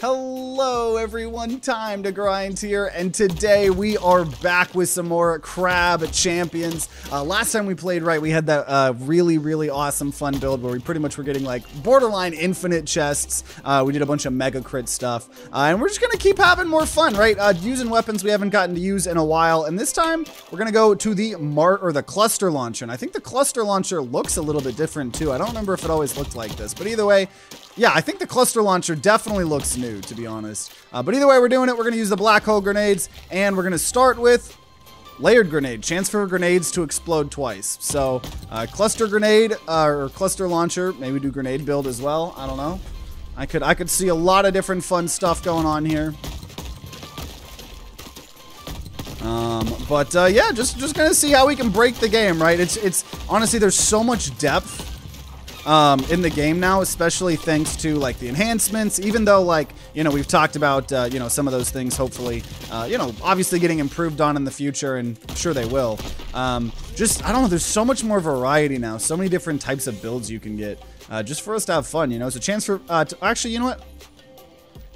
Hello everyone, time to grind here, and today we are back with some more Crab Champions. Uh, last time we played right, we had that uh, really, really awesome fun build where we pretty much were getting like borderline infinite chests. Uh, we did a bunch of mega crit stuff, uh, and we're just gonna keep having more fun, right? Uh, using weapons we haven't gotten to use in a while, and this time we're gonna go to the Mart or the Cluster Launcher, and I think the Cluster Launcher looks a little bit different too. I don't remember if it always looked like this, but either way, yeah, I think the cluster launcher definitely looks new, to be honest. Uh, but either way, we're doing it. We're going to use the black hole grenades, and we're going to start with layered grenade. Chance for grenades to explode twice. So, uh, cluster grenade uh, or cluster launcher. Maybe do grenade build as well. I don't know. I could I could see a lot of different fun stuff going on here. Um, but uh, yeah, just just gonna see how we can break the game, right? It's it's honestly there's so much depth um, in the game now, especially thanks to like the enhancements. Even though like you know we've talked about uh, you know some of those things, hopefully uh, you know obviously getting improved on in the future, and I'm sure they will. Um, just I don't know. There's so much more variety now. So many different types of builds you can get. Uh, just for us to have fun, you know. It's a chance for uh, to, actually, you know what?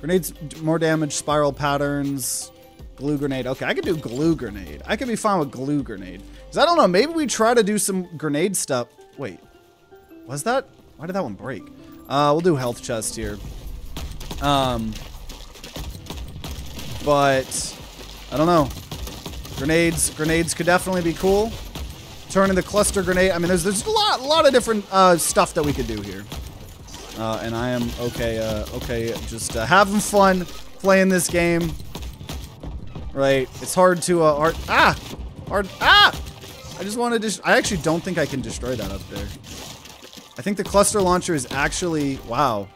Grenades more damage, spiral patterns, glue grenade. Okay, I could do glue grenade. I could be fine with glue grenade. Cause I don't know. Maybe we try to do some grenade stuff. Wait. Was that? Why did that one break? Uh, we'll do health chest here. Um, but I don't know. Grenades, grenades could definitely be cool. Turn into cluster grenade. I mean, there's there's a lot, a lot of different uh, stuff that we could do here. Uh, and I am okay, uh, okay, just uh, having fun playing this game. Right? It's hard to uh, ah, hard, ah. I just wanted to. I actually don't think I can destroy that up there. I think the cluster launcher is actually, wow.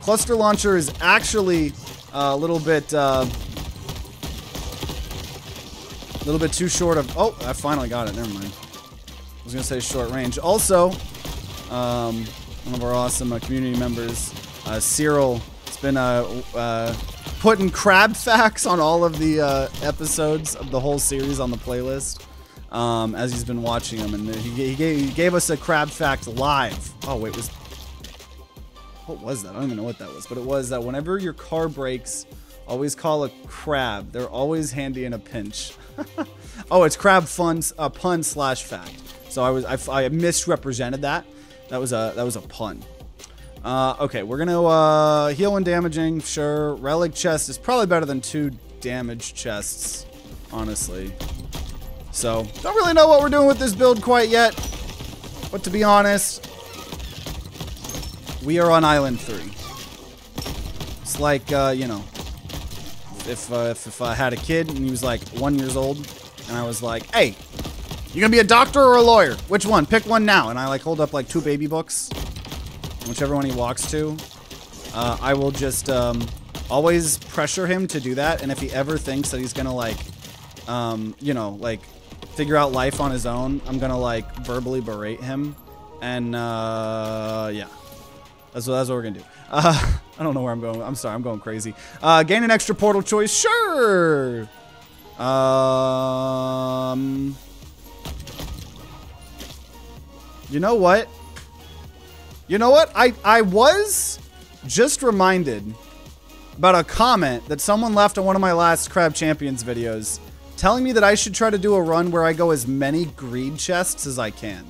Cluster launcher is actually uh, a little bit, uh, a little bit too short of, oh, I finally got it, never mind. I was gonna say short range. Also, um, one of our awesome uh, community members, uh, Cyril, has been uh, uh, putting crab facts on all of the uh, episodes of the whole series on the playlist um, as he's been watching them, and he, he, gave, he gave us a crab fact live. Oh wait, was what was that? I don't even know what that was, but it was that whenever your car breaks, always call a crab. They're always handy in a pinch. oh, it's crab fun, uh, pun slash fact. So I was I, I misrepresented that. That was a that was a pun. Uh, okay, we're gonna uh, heal and damaging. Sure, relic chest is probably better than two damage chests, honestly. So, don't really know what we're doing with this build quite yet. But to be honest, we are on Island 3. It's like, uh, you know, if, uh, if, if I had a kid and he was like one years old, and I was like, hey, you gonna be a doctor or a lawyer? Which one? Pick one now. And I like hold up like two baby books, whichever one he walks to. Uh, I will just um, always pressure him to do that. And if he ever thinks that he's gonna like, um, you know, like figure out life on his own, I'm gonna like verbally berate him, and uh, yeah, that's what that's what we're gonna do. Uh, I don't know where I'm going. I'm sorry, I'm going crazy. Uh, gain an extra portal choice, sure. Um, you know what? You know what? I I was just reminded about a comment that someone left on one of my last Crab Champions videos telling me that I should try to do a run where I go as many greed chests as I can.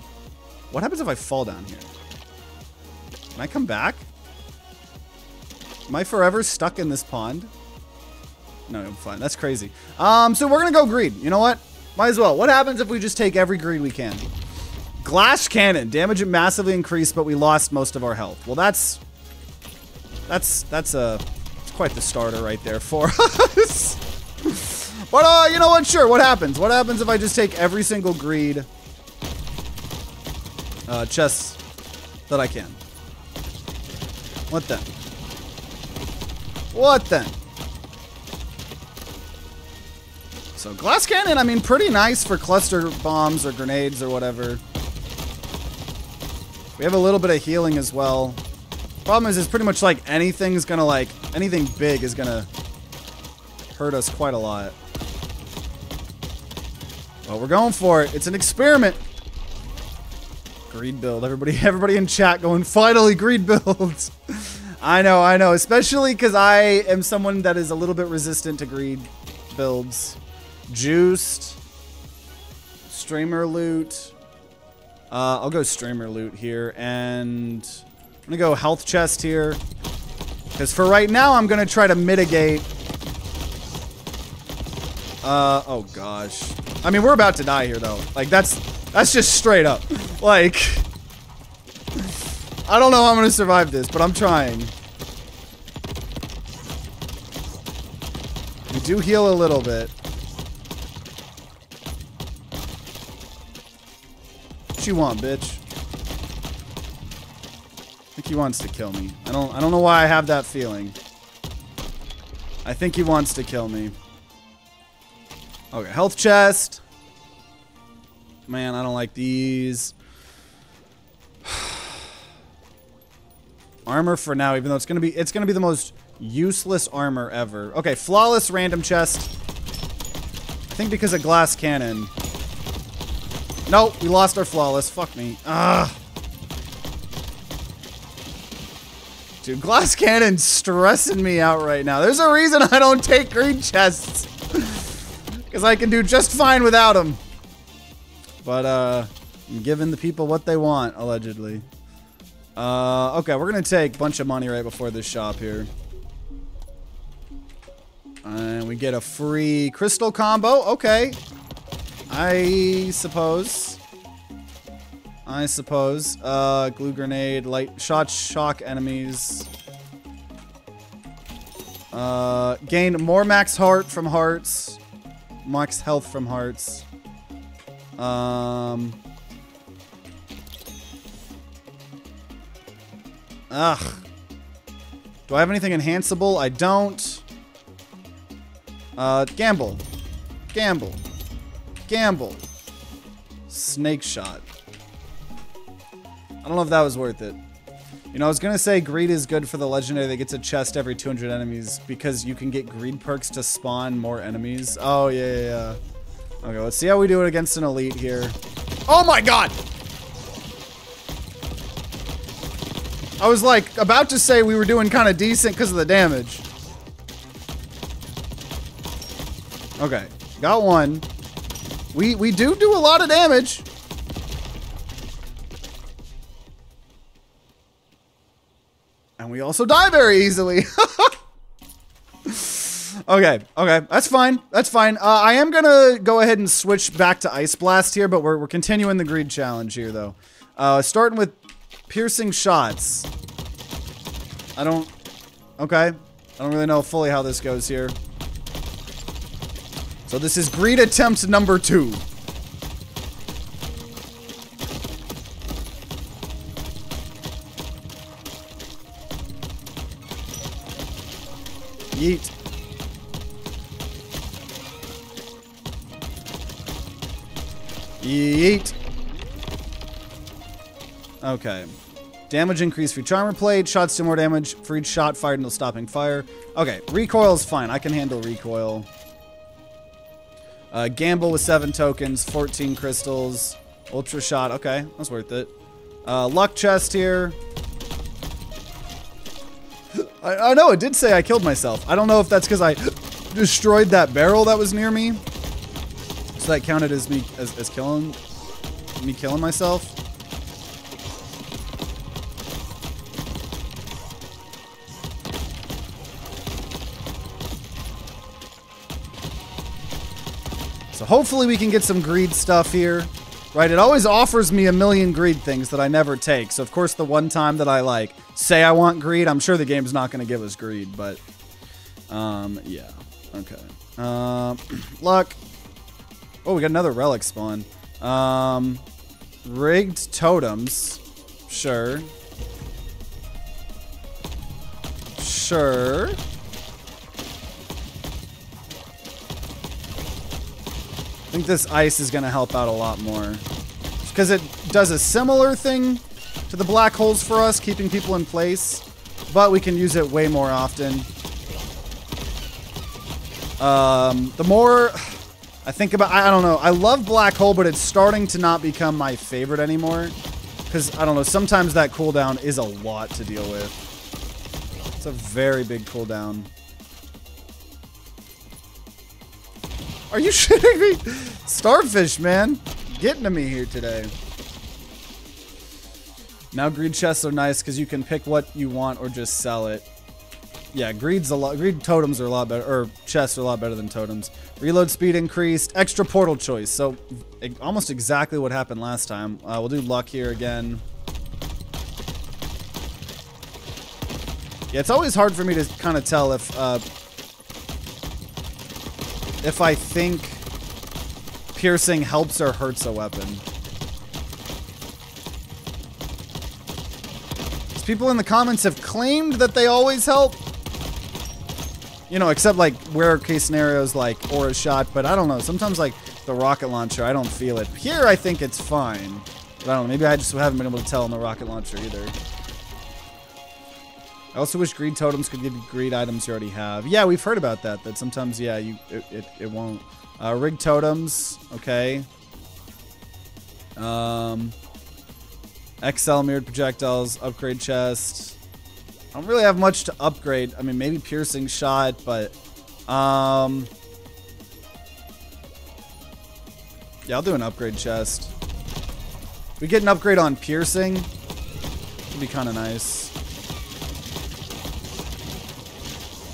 What happens if I fall down here? Can I come back? Am I forever stuck in this pond? No, I'm fine. That's crazy. Um, so we're gonna go greed. You know what? Might as well. What happens if we just take every greed we can? Glass cannon. Damage it massively increased, but we lost most of our health. Well, that's... That's, that's a... It's quite the starter right there for us. But, uh, you know what? Sure, what happens? What happens if I just take every single greed uh, chest that I can? What then? What then? So glass cannon, I mean, pretty nice for cluster bombs or grenades or whatever. We have a little bit of healing as well. Problem is, it's pretty much like anything's gonna like, anything big is gonna hurt us quite a lot. Well, we're going for it. It's an experiment. Greed build. Everybody, everybody in chat going, finally greed builds. I know, I know. Especially because I am someone that is a little bit resistant to greed builds. Juiced. Streamer loot. Uh, I'll go streamer loot here. And I'm going to go health chest here. Because for right now, I'm going to try to mitigate. Uh, oh gosh. I mean, we're about to die here, though. Like, that's, that's just straight up. Like... I don't know how I'm going to survive this, but I'm trying. We do heal a little bit. What you want, bitch? I think he wants to kill me. I don't I don't know why I have that feeling. I think he wants to kill me. Okay, health chest. Man, I don't like these. Armor for now, even though it's gonna be it's gonna be the most useless armor ever. Okay, flawless random chest. I think because of glass cannon. Nope, we lost our flawless. Fuck me. Ah. Dude, glass cannon stressing me out right now. There's a reason I don't take green chests. Because I can do just fine without them. But, uh, I'm giving the people what they want, allegedly. Uh, okay, we're gonna take a bunch of money right before this shop here. And we get a free crystal combo. Okay. I suppose. I suppose. Uh, glue grenade, light shot, shock enemies. Uh, gain more max heart from hearts. Max health from hearts. Um, Ugh. Do I have anything enhanceable? I don't. Uh, gamble. Gamble. Gamble. Snake shot. I don't know if that was worth it. You know, I was gonna say greed is good for the legendary that gets a chest every 200 enemies because you can get greed perks to spawn more enemies. Oh, yeah, yeah, yeah. Okay, let's see how we do it against an elite here. Oh my god! I was like about to say we were doing kind of decent because of the damage. Okay, got one. We we do do a lot of damage. And we also die very easily. okay, okay, that's fine. That's fine. Uh, I am gonna go ahead and switch back to Ice Blast here, but we're, we're continuing the greed challenge here, though. Uh, starting with Piercing shots. I don't... Okay. I don't really know fully how this goes here. So this is greed attempt number two. Yeet. Yeet. Okay. Damage increase for each armor plate. Shots do more damage for each shot fired until stopping fire. Okay, recoil is fine. I can handle recoil. Uh, gamble with 7 tokens, 14 crystals. Ultra shot. Okay, that's worth it. Uh, luck chest here. I, I know, it did say I killed myself. I don't know if that's because I destroyed that barrel that was near me. So that counted as me as, as killing me killing myself. So hopefully we can get some greed stuff here. Right, it always offers me a million greed things that I never take. So of course the one time that I like say I want greed, I'm sure the game's not going to give us greed, but um yeah. Okay. Um luck. Oh, we got another relic spawn. Um rigged totems. Sure. Sure. I think this ice is going to help out a lot more. Because it does a similar thing to the black holes for us, keeping people in place. But we can use it way more often. Um, the more I think about, I don't know, I love black hole, but it's starting to not become my favorite anymore. Because, I don't know, sometimes that cooldown is a lot to deal with. It's a very big cooldown. Are you shitting me? Starfish, man. Getting to me here today. Now greed chests are nice because you can pick what you want or just sell it. Yeah, greed's a lot. Greed totems are a lot better, or chests are a lot better than totems. Reload speed increased. Extra portal choice. So almost exactly what happened last time. Uh, we'll do luck here again. Yeah, it's always hard for me to kind of tell if uh, if I think piercing helps or hurts a weapon. People in the comments have claimed that they always help. You know, except like rare case scenarios like aura shot, but I don't know. Sometimes like the rocket launcher, I don't feel it. Here, I think it's fine. But I don't know. Maybe I just haven't been able to tell on the rocket launcher either. I also wish greed totems could give you greed items you already have. Yeah, we've heard about that. That sometimes, yeah, you it, it, it won't. Uh, rig totems, okay. Um, XL mirrored projectiles, upgrade chest. I don't really have much to upgrade. I mean, maybe piercing shot, but um, yeah, I'll do an upgrade chest. If we get an upgrade on piercing, would be kind of nice.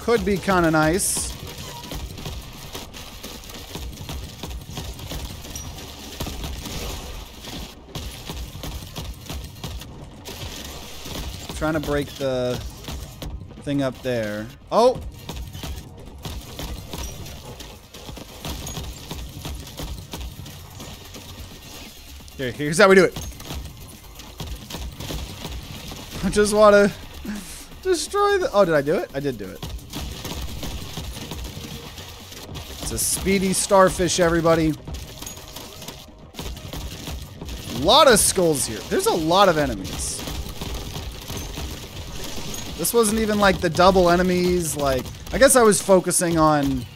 Could be kind of nice. Trying to break the thing up there. Oh! Here, here's how we do it. I just want to destroy the... Oh, did I do it? I did do it. It's a speedy starfish, everybody. A lot of skulls here. There's a lot of enemies. This wasn't even like the double enemies. Like, I guess I was focusing on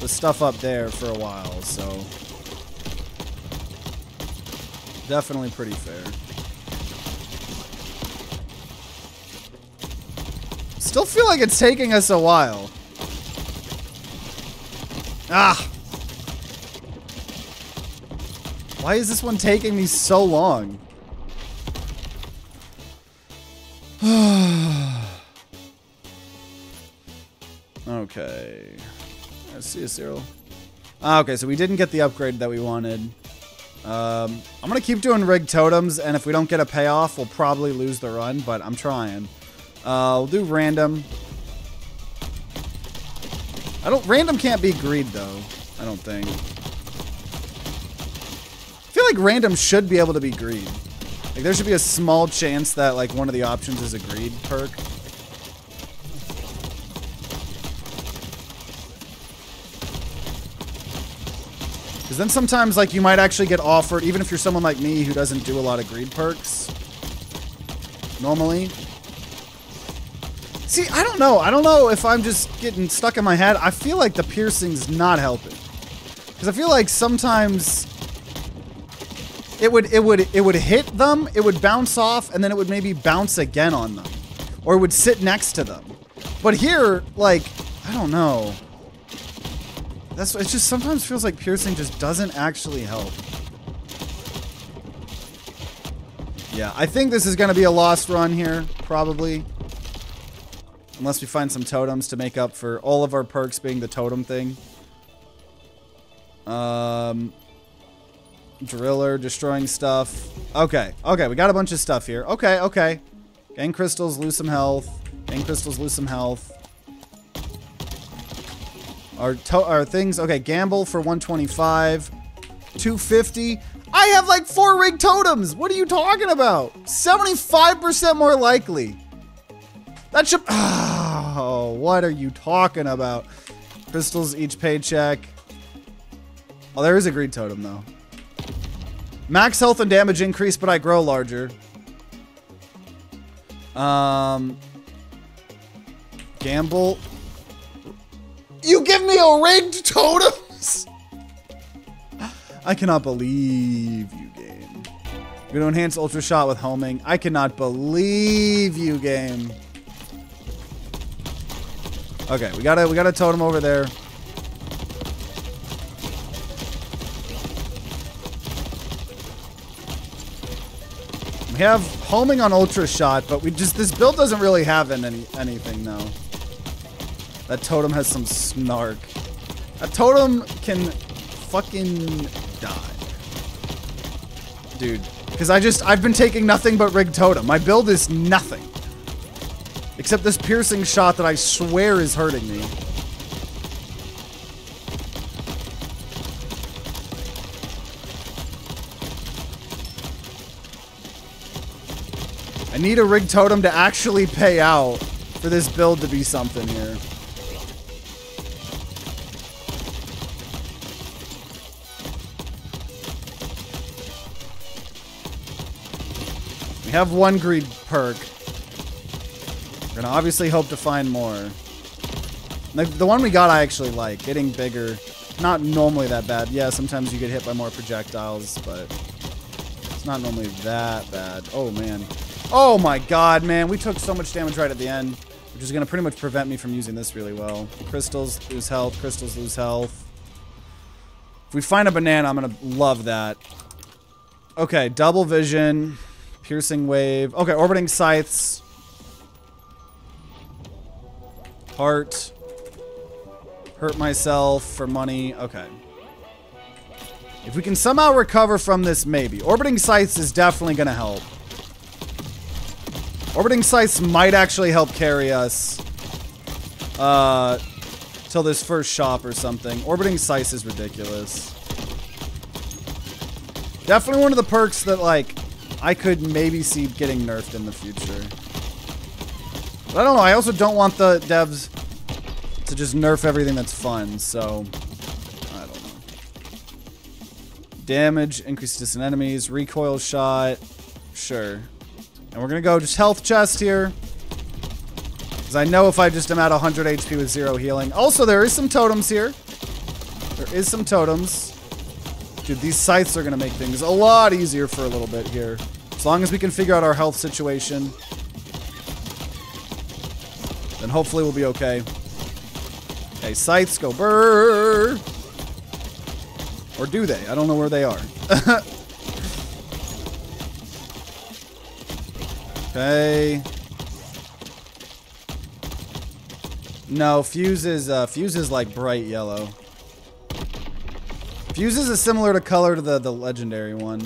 the stuff up there for a while, so. Definitely pretty fair. Still feel like it's taking us a while. Ah! Why is this one taking me so long? See a Cyril. Ah, okay, so we didn't get the upgrade that we wanted. Um, I'm going to keep doing rig totems, and if we don't get a payoff, we'll probably lose the run, but I'm trying. Uh, we'll do random. I don't. Random can't be greed, though. I don't think. I feel like random should be able to be greed. Like, there should be a small chance that, like, one of the options is a greed perk. Because then sometimes, like, you might actually get offered, even if you're someone like me who doesn't do a lot of greed perks. Normally. See, I don't know. I don't know if I'm just getting stuck in my head. I feel like the piercing's not helping. Because I feel like sometimes it would it would it would hit them, it would bounce off, and then it would maybe bounce again on them. Or it would sit next to them. But here, like, I don't know. That's it just sometimes feels like piercing just doesn't actually help. Yeah, I think this is gonna be a lost run here, probably. Unless we find some totems to make up for all of our perks being the totem thing. Um, Driller, destroying stuff. Okay, okay, we got a bunch of stuff here. Okay, okay. Gang crystals, lose some health. Gang crystals, lose some health. Our, our things, okay, gamble for 125. 250. I have like four rig totems. What are you talking about? 75% more likely. That should, oh, what are you talking about? Crystals each paycheck. Oh, there is a greed totem though. Max health and damage increase, but I grow larger. Um, gamble. You give me a rigged totems? I cannot believe you, game. We're gonna enhance Ultra Shot with homing. I cannot believe you, game. Okay, we got a we got a totem over there. We have homing on ultra shot, but we just this build doesn't really have any anything though. That totem has some snark. A totem can fucking die. Dude. Because I just, I've been taking nothing but Rig Totem. My build is nothing. Except this piercing shot that I swear is hurting me. I need a Rig Totem to actually pay out for this build to be something here. Have one greed perk. We're gonna obviously hope to find more. The, the one we got I actually like. Getting bigger. Not normally that bad. Yeah, sometimes you get hit by more projectiles, but it's not normally that bad. Oh, man. Oh, my God, man. We took so much damage right at the end, which is going to pretty much prevent me from using this really well. Crystals lose health. Crystals lose health. If we find a banana, I'm going to love that. Okay, double vision. Piercing wave. Okay, orbiting scythes. Heart. Hurt myself for money. Okay. If we can somehow recover from this, maybe. Orbiting scythes is definitely going to help. Orbiting scythes might actually help carry us. Uh, till this first shop or something. Orbiting scythes is ridiculous. Definitely one of the perks that, like, I could maybe see getting nerfed in the future. But I don't know. I also don't want the devs to just nerf everything that's fun, so I don't know. Damage, increased distant enemies, recoil shot, sure. And we're gonna go just health chest here. Because I know if I just am at 100 HP with zero healing. Also, there is some totems here. There is some totems. Dude, these scythes are going to make things a lot easier for a little bit here. As long as we can figure out our health situation, then hopefully we'll be okay. Okay, scythes go burr. Or do they? I don't know where they are. okay. No, fuse is uh, fuse is like bright yellow. Fuses is similar to color to the, the legendary one.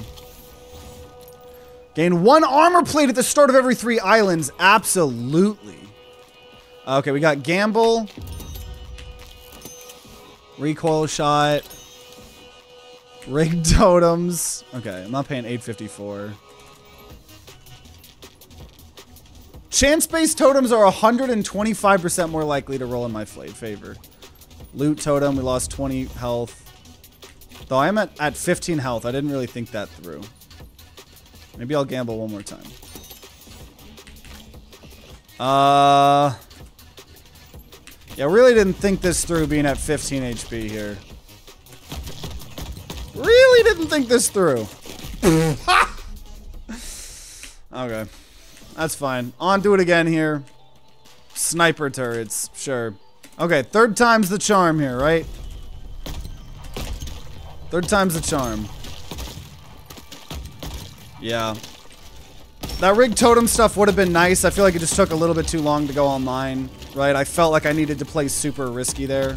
Gain one armor plate at the start of every three islands. Absolutely. Okay, we got Gamble. Recoil shot. Rig totems. Okay, I'm not paying 854. Chance-based totems are 125% more likely to roll in my favor. Loot totem, we lost 20 health. Though I'm at, at 15 health. I didn't really think that through. Maybe I'll gamble one more time. Uh... Yeah, really didn't think this through being at 15 HP here. Really didn't think this through. okay. That's fine. On to it again here. Sniper turrets. Sure. Okay, third time's the charm here, right? Third time's the charm. Yeah. That rig totem stuff would have been nice. I feel like it just took a little bit too long to go online, right? I felt like I needed to play super risky there.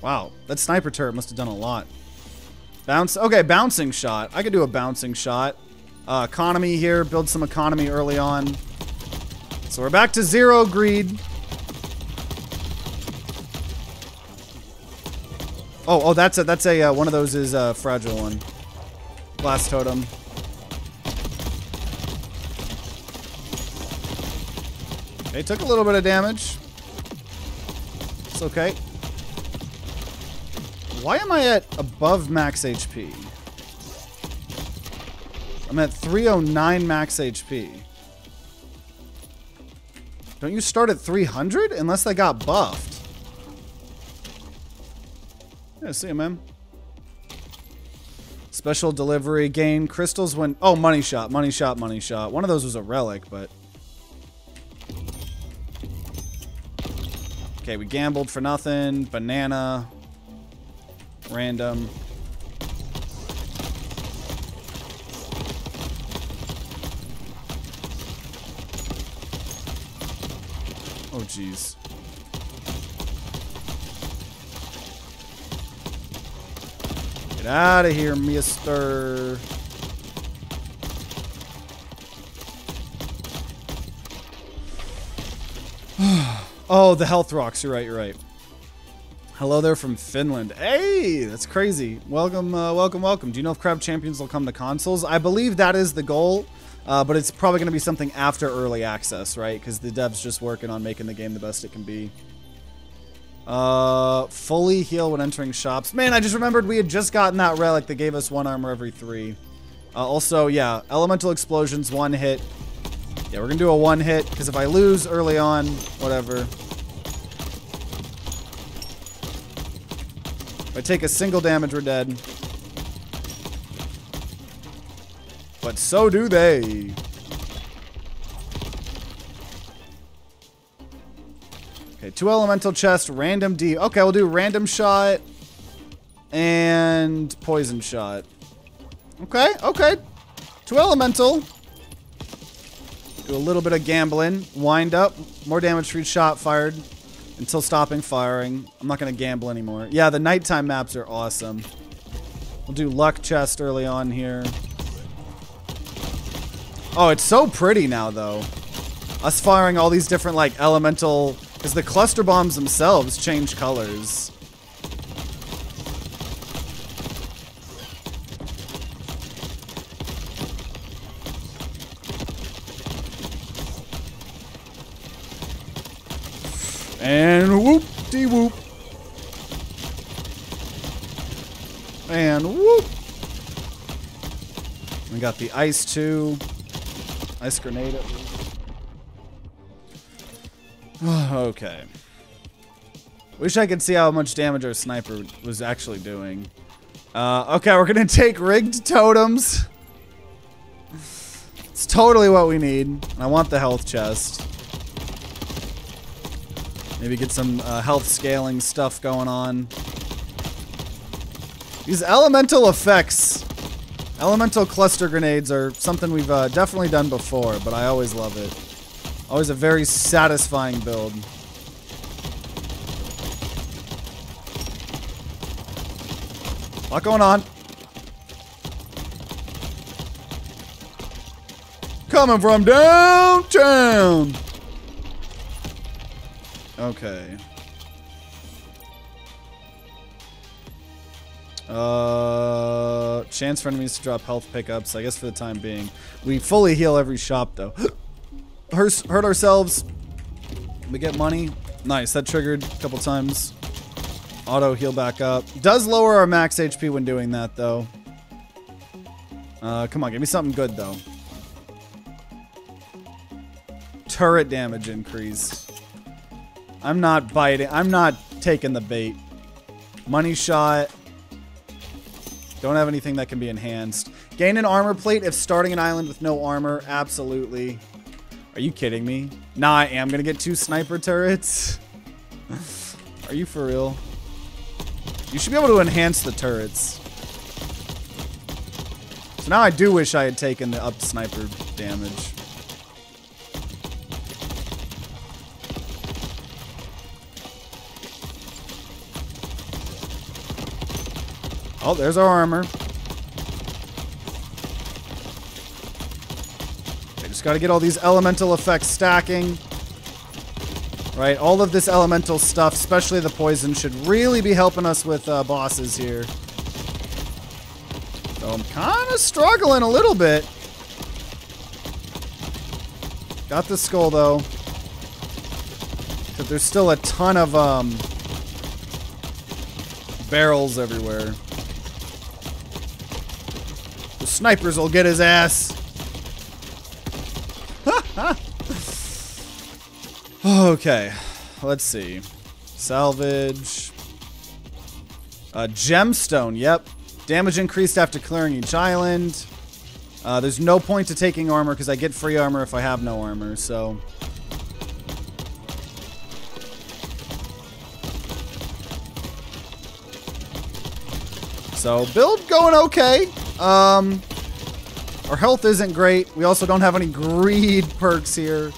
Wow, that sniper turret must have done a lot. Bounce. Okay, bouncing shot. I could do a bouncing shot. Uh, economy here. Build some economy early on. So we're back to zero greed. Oh, oh, that's a that's a uh, one of those is a fragile one. Blast totem. Okay, took a little bit of damage. It's okay. Why am I at above max HP? I'm at 309 max HP. Don't you start at 300? Unless they got buffed. Yeah, see you, man. Special delivery, gain crystals when... Oh, money shot, money shot, money shot. One of those was a relic, but... Okay, we gambled for nothing. Banana. Random. Oh, jeez. Get out of here, mister. oh, the health rocks. You're right, you're right. Hello there from Finland. Hey, that's crazy. Welcome, uh, welcome, welcome. Do you know if Crab Champions will come to consoles? I believe that is the goal. Uh, but it's probably going to be something after early access, right? Because the dev's just working on making the game the best it can be. Uh, fully heal when entering shops. Man, I just remembered we had just gotten that relic that gave us one armor every three. Uh, also, yeah, elemental explosions, one hit. Yeah, we're to do a one hit, because if I lose early on, whatever. If I take a single damage, we're dead. But so do they. Okay, two elemental chest, random D. Okay, we'll do random shot and poison shot. Okay, okay. Two elemental. Do a little bit of gambling. Wind up. More damage for each shot fired until stopping firing. I'm not going to gamble anymore. Yeah, the nighttime maps are awesome. We'll do luck chest early on here. Oh, it's so pretty now, though. Us firing all these different, like, elemental... Because the cluster bombs themselves change colors. And whoop-de-whoop. And whoop. We got the ice too. Ice grenade okay. Wish I could see how much damage our sniper was actually doing. Uh, okay, we're gonna take rigged totems. It's totally what we need. I want the health chest. Maybe get some uh, health scaling stuff going on. These elemental effects Elemental cluster grenades are something we've uh, definitely done before, but I always love it. Always a very satisfying build. A lot going on. Coming from downtown. Okay. Uh, chance for enemies to drop health pickups. I guess for the time being, we fully heal every shop though. hurt, ourselves. We get money. Nice. That triggered a couple times. Auto heal back up. Does lower our max HP when doing that though. Uh, come on, give me something good though. Turret damage increase. I'm not biting. I'm not taking the bait. Money shot. Don't have anything that can be enhanced. Gain an armor plate if starting an island with no armor. Absolutely. Are you kidding me? Nah, I am to get two sniper turrets. Are you for real? You should be able to enhance the turrets. So now I do wish I had taken the up sniper damage. Oh, there's our armor. Gotta get all these elemental effects stacking. Right, all of this elemental stuff, especially the poison, should really be helping us with uh, bosses here. So I'm kind of struggling a little bit. Got the skull, though. But there's still a ton of um, barrels everywhere. The snipers will get his ass. Okay, let's see. Salvage. a gemstone, yep. Damage increased after clearing each island. Uh, there's no point to taking armor because I get free armor if I have no armor, so... So, build going okay. Um, our health isn't great. We also don't have any greed perks here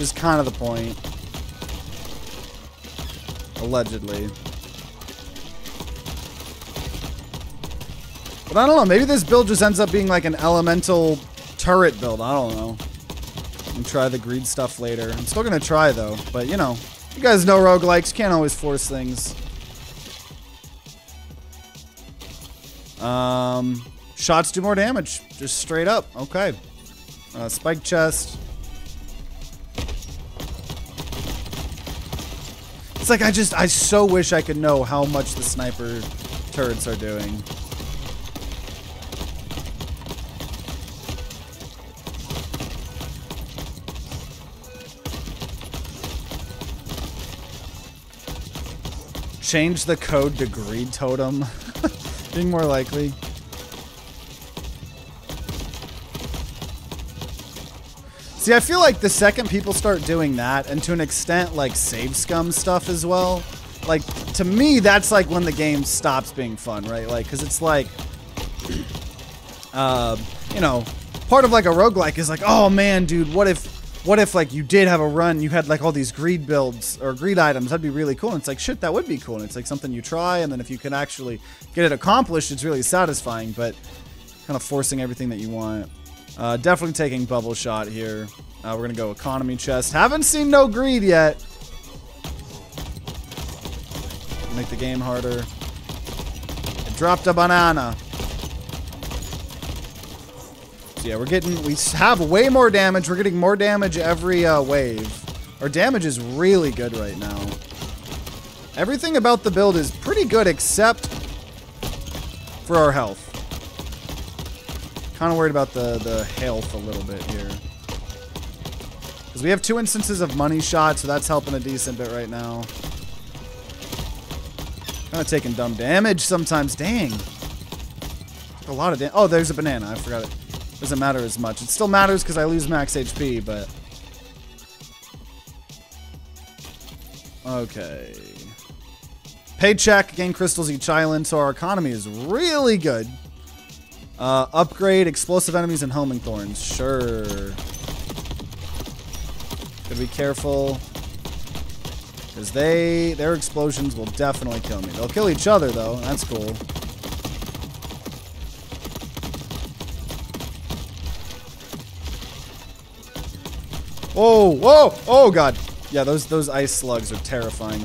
is kind of the point. Allegedly. But I don't know. Maybe this build just ends up being like an elemental turret build. I don't know. And try the greed stuff later. I'm still to try though. But you know, you guys know roguelikes. Can't always force things. Um, shots do more damage. Just straight up. Okay. Uh, spike chest. It's like I just, I so wish I could know how much the sniper turrets are doing. Change the code to greed totem. Being more likely. See, I feel like the second people start doing that, and to an extent, like save scum stuff as well, like to me, that's like when the game stops being fun, right? Like, because it's like, uh, you know, part of like a roguelike is like, oh man, dude, what if what if like you did have a run, you had like all these greed builds or greed items? That'd be really cool. And it's like shit, that would be cool. And it's like something you try, and then if you can actually get it accomplished, it's really satisfying. But kind of forcing everything that you want. Uh, definitely taking bubble shot here. Uh, we're gonna go economy chest. Haven't seen no greed yet. Make the game harder. I dropped a banana yeah, we're getting, we have way more damage. We're getting more damage every uh, wave. Our damage is really good right now. Everything about the build is pretty good except for our health. Kind of worried about the, the health a little bit here. Because we have two instances of money shot, so that's helping a decent bit right now. Kind of taking dumb damage sometimes. Dang. a lot of damage. Oh, there's a banana. I forgot it. Doesn't matter as much. It still matters because I lose max HP, but... Okay. Paycheck, gain crystals each island, so our economy is really good. Uh, upgrade explosive enemies and homing thorns. Sure. Gotta be careful. Because they, their explosions will definitely kill me. They'll kill each other, though. That's cool. Oh, whoa, oh god. Yeah, those those ice slugs are terrifying.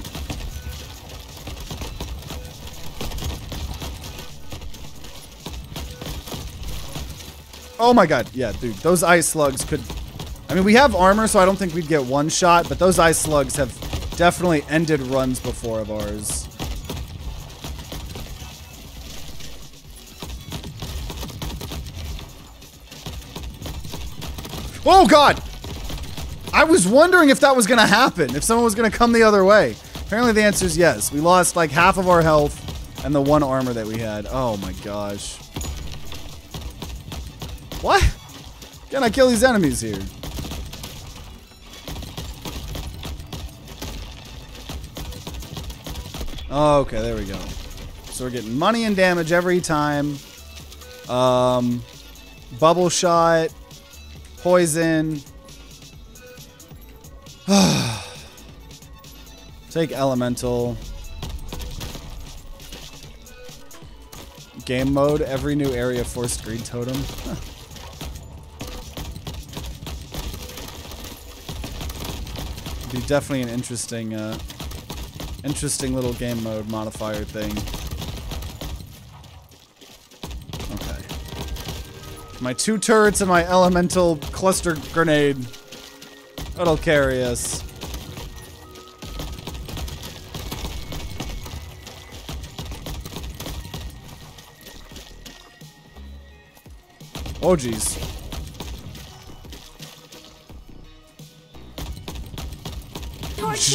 Oh my god, yeah, dude, those ice slugs could... I mean, we have armor, so I don't think we'd get one shot, but those ice slugs have definitely ended runs before of ours. Oh god! I was wondering if that was to happen, if someone was to come the other way. Apparently the answer is yes. We lost like half of our health and the one armor that we had. Oh my gosh. What? Can I kill these enemies here? Okay, there we go. So we're getting money and damage every time. Um, bubble shot, poison, Take elemental. Game mode, every new area forced greed totem. Be definitely an interesting, uh, interesting little game mode modifier thing. Okay. My two turrets and my elemental cluster grenade. That'll carry us. Oh, jeez.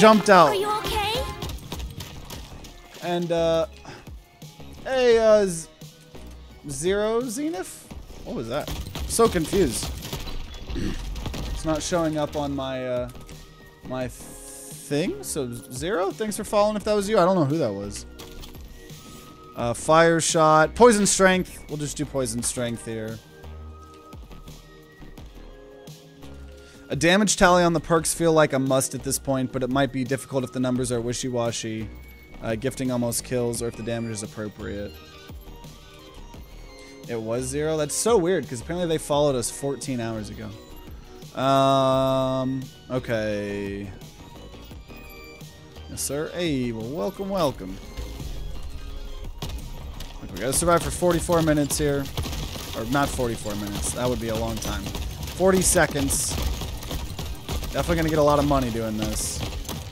Jumped out. Are you okay? And, uh... Hey, uh... Zero Zenith? What was that? So confused. It's not showing up on my, uh... My thing? So, Zero? Thanks for following if that was you. I don't know who that was. Uh, fire shot. Poison strength. We'll just do poison strength here. A damage tally on the perks feel like a must at this point, but it might be difficult if the numbers are wishy-washy. Uh, gifting almost kills or if the damage is appropriate. It was zero? That's so weird because apparently they followed us 14 hours ago. Um, okay. Yes, sir. Hey, well, welcome, welcome. we gotta survive for 44 minutes here. Or not 44 minutes. That would be a long time. 40 seconds. Definitely gonna get a lot of money doing this.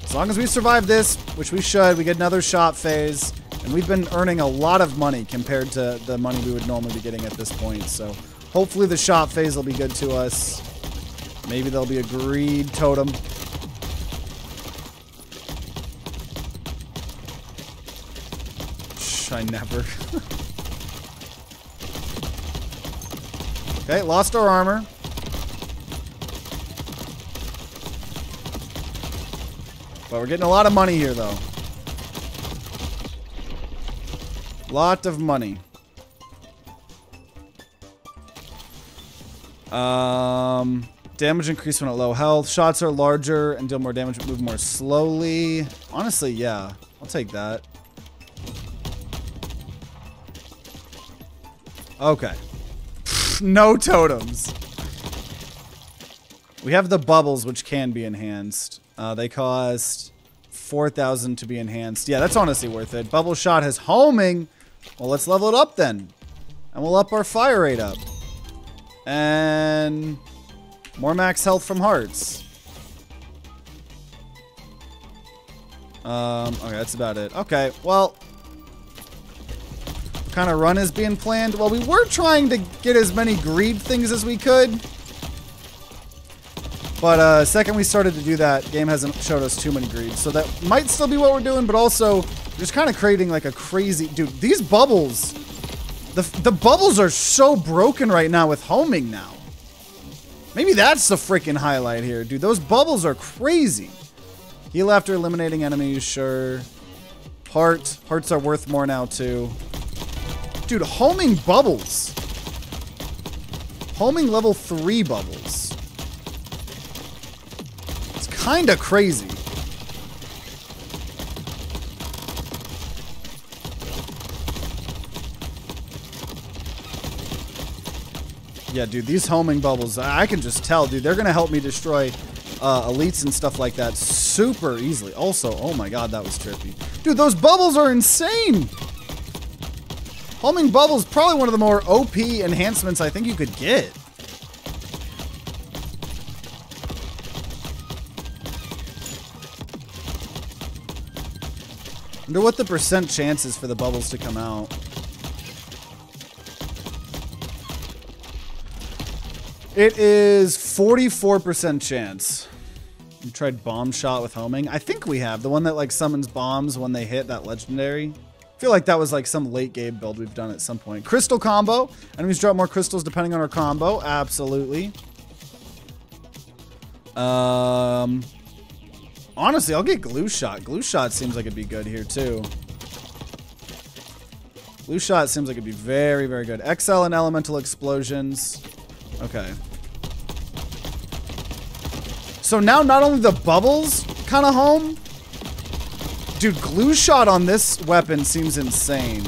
As long as we survive this, which we should, we get another shop phase. And we've been earning a lot of money compared to the money we would normally be getting at this point. So hopefully the shop phase will be good to us. Maybe there'll be a greed totem. I never. okay, lost our armor. But we're getting a lot of money here, though. Lot of money. Um, damage increase when at low health. Shots are larger and deal more damage but move more slowly. Honestly, yeah. I'll take that. Okay. no totems. We have the bubbles, which can be enhanced. Uh, they cost 4,000 to be enhanced. Yeah, that's honestly worth it. Bubble shot has homing. Well, let's level it up then. And we'll up our fire rate up. And more max health from hearts. Um, okay, that's about it. Okay, well, kind of run is being planned? Well, we were trying to get as many greed things as we could. But uh, second we started to do that, game hasn't showed us too many greeds. So that might still be what we're doing, but also just kind of creating like a crazy... Dude, these bubbles... The, the bubbles are so broken right now with homing now. Maybe that's the freaking highlight here, dude. Those bubbles are crazy. Heal after eliminating enemies, sure. Heart. Hearts are worth more now, too. Dude, homing bubbles. Homing level 3 bubbles kind of crazy. Yeah, dude, these homing bubbles, I can just tell, dude, they're going to help me destroy uh, elites and stuff like that super easily. Also, oh my god, that was trippy. Dude, those bubbles are insane! Homing bubbles probably one of the more OP enhancements I think you could get. Wonder what the percent chance is for the bubbles to come out. It is 44% chance. You tried bomb shot with homing? I think we have. The one that like summons bombs when they hit that legendary. I feel like that was like some late game build we've done at some point. Crystal combo. Enemies drop more crystals depending on our combo. Absolutely. Um, Honestly, I'll get glue shot. Glue shot seems like it'd be good here too. Glue shot seems like it'd be very, very good. XL and elemental explosions. Okay. So now not only the bubbles kind of home. Dude, glue shot on this weapon seems insane.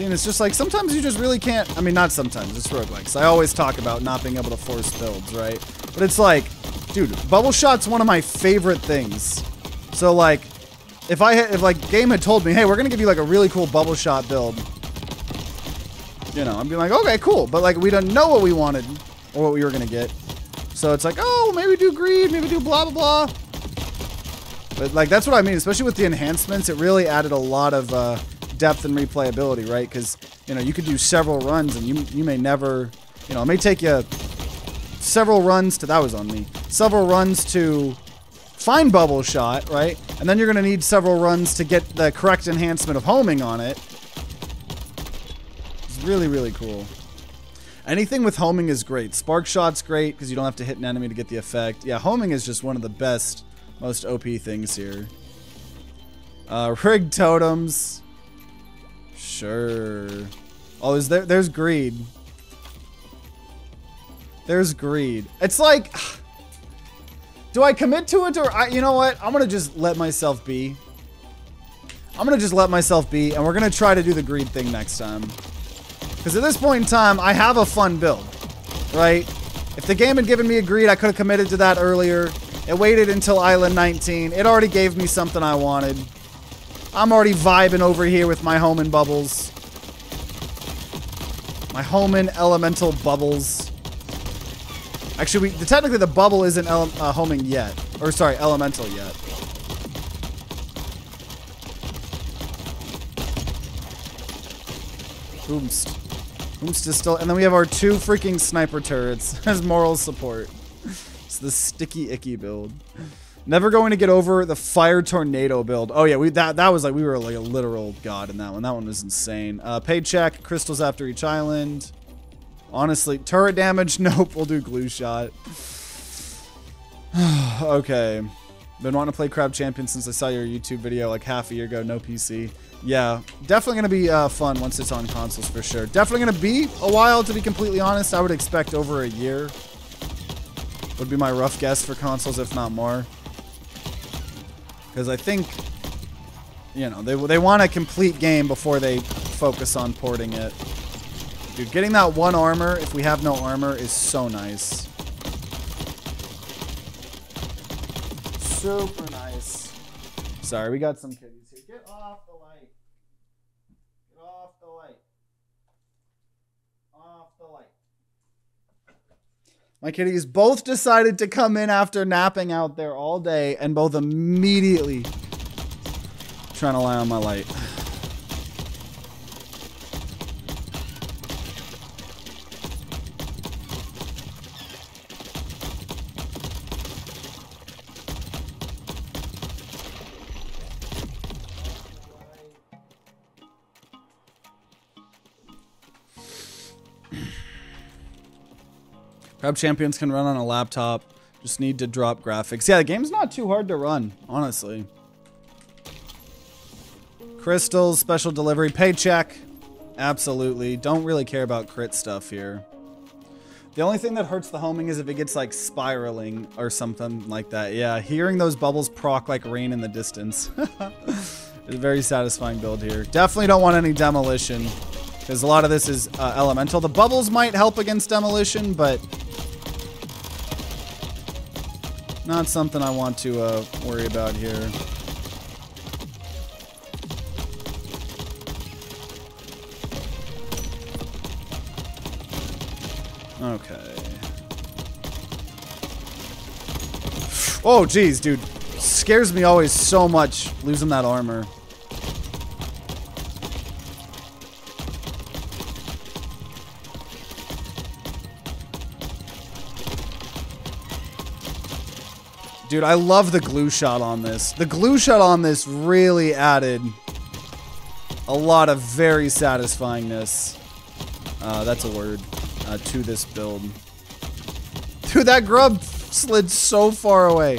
And it's just like, sometimes you just really can't, I mean, not sometimes, it's roguelikes. I always talk about not being able to force builds, right? But it's like, dude, bubble shot's one of my favorite things. So like, if I if like game had told me, hey, we're gonna give you like a really cool bubble shot build, you know, I'd be like, okay, cool. But like, we don't know what we wanted or what we were gonna get. So it's like, oh, maybe do greed, maybe do blah, blah, blah. But like, that's what I mean, especially with the enhancements, it really added a lot of, uh, depth and replayability, right? Because you know you could do several runs and you you may never, you know, it may take you several runs to that was on me, several runs to find bubble shot, right? And then you're gonna need several runs to get the correct enhancement of homing on it. It's really really cool. Anything with homing is great. Spark shot's great because you don't have to hit an enemy to get the effect. Yeah, homing is just one of the best, most OP things here. Uh, rigged totems. Sure. Oh, is there? There's greed. There's greed. It's like, do I commit to it or I? You know what? I'm gonna just let myself be. I'm gonna just let myself be, and we're gonna try to do the greed thing next time. Because at this point in time, I have a fun build, right? If the game had given me a greed, I could have committed to that earlier. It waited until Island 19. It already gave me something I wanted. I'm already vibing over here with my Homin bubbles. My Homin elemental bubbles. Actually, we, technically the bubble isn't ele uh, homing yet. Or sorry, elemental yet. Oomst. Oomst is still... And then we have our two freaking sniper turrets as moral support. It's the sticky icky build. Never going to get over the fire tornado build. Oh yeah, we that that was like we were like a literal god in that one. That one was insane. Uh, paycheck, crystals after each island. Honestly, turret damage. Nope, we'll do glue shot. okay. Been wanting to play Crab Champion since I saw your YouTube video like half a year ago. No PC. Yeah, definitely to be uh, fun once it's on consoles for sure. Definitely to be a while, to be completely honest. I would expect over a year would be my rough guess for consoles, if not more. Because I think, you know, they, they want a complete game before they focus on porting it. Dude, getting that one armor, if we have no armor, is so nice. Super nice. Sorry, we got some kitties here. Get off the light. Get off the light. Off the light. My kitties both decided to come in after napping out there all day and both immediately trying to lie on my light. Crab Champions can run on a laptop. Just need to drop graphics. Yeah, the game's not too hard to run, honestly. Crystals, special delivery, paycheck. Absolutely. Don't really care about crit stuff here. The only thing that hurts the homing is if it gets like spiraling or something like that. Yeah, hearing those bubbles proc like rain in the distance. it's a very satisfying build here. Definitely don't want any demolition because a lot of this is uh, elemental. The bubbles might help against demolition, but not something I want to uh, worry about here. Okay. Oh, geez, dude. Scares me always so much losing that armor. Dude, I love the glue shot on this. The glue shot on this really added a lot of very satisfyingness. Uh, that's a word. Uh, to this build. Dude, that grub slid so far away.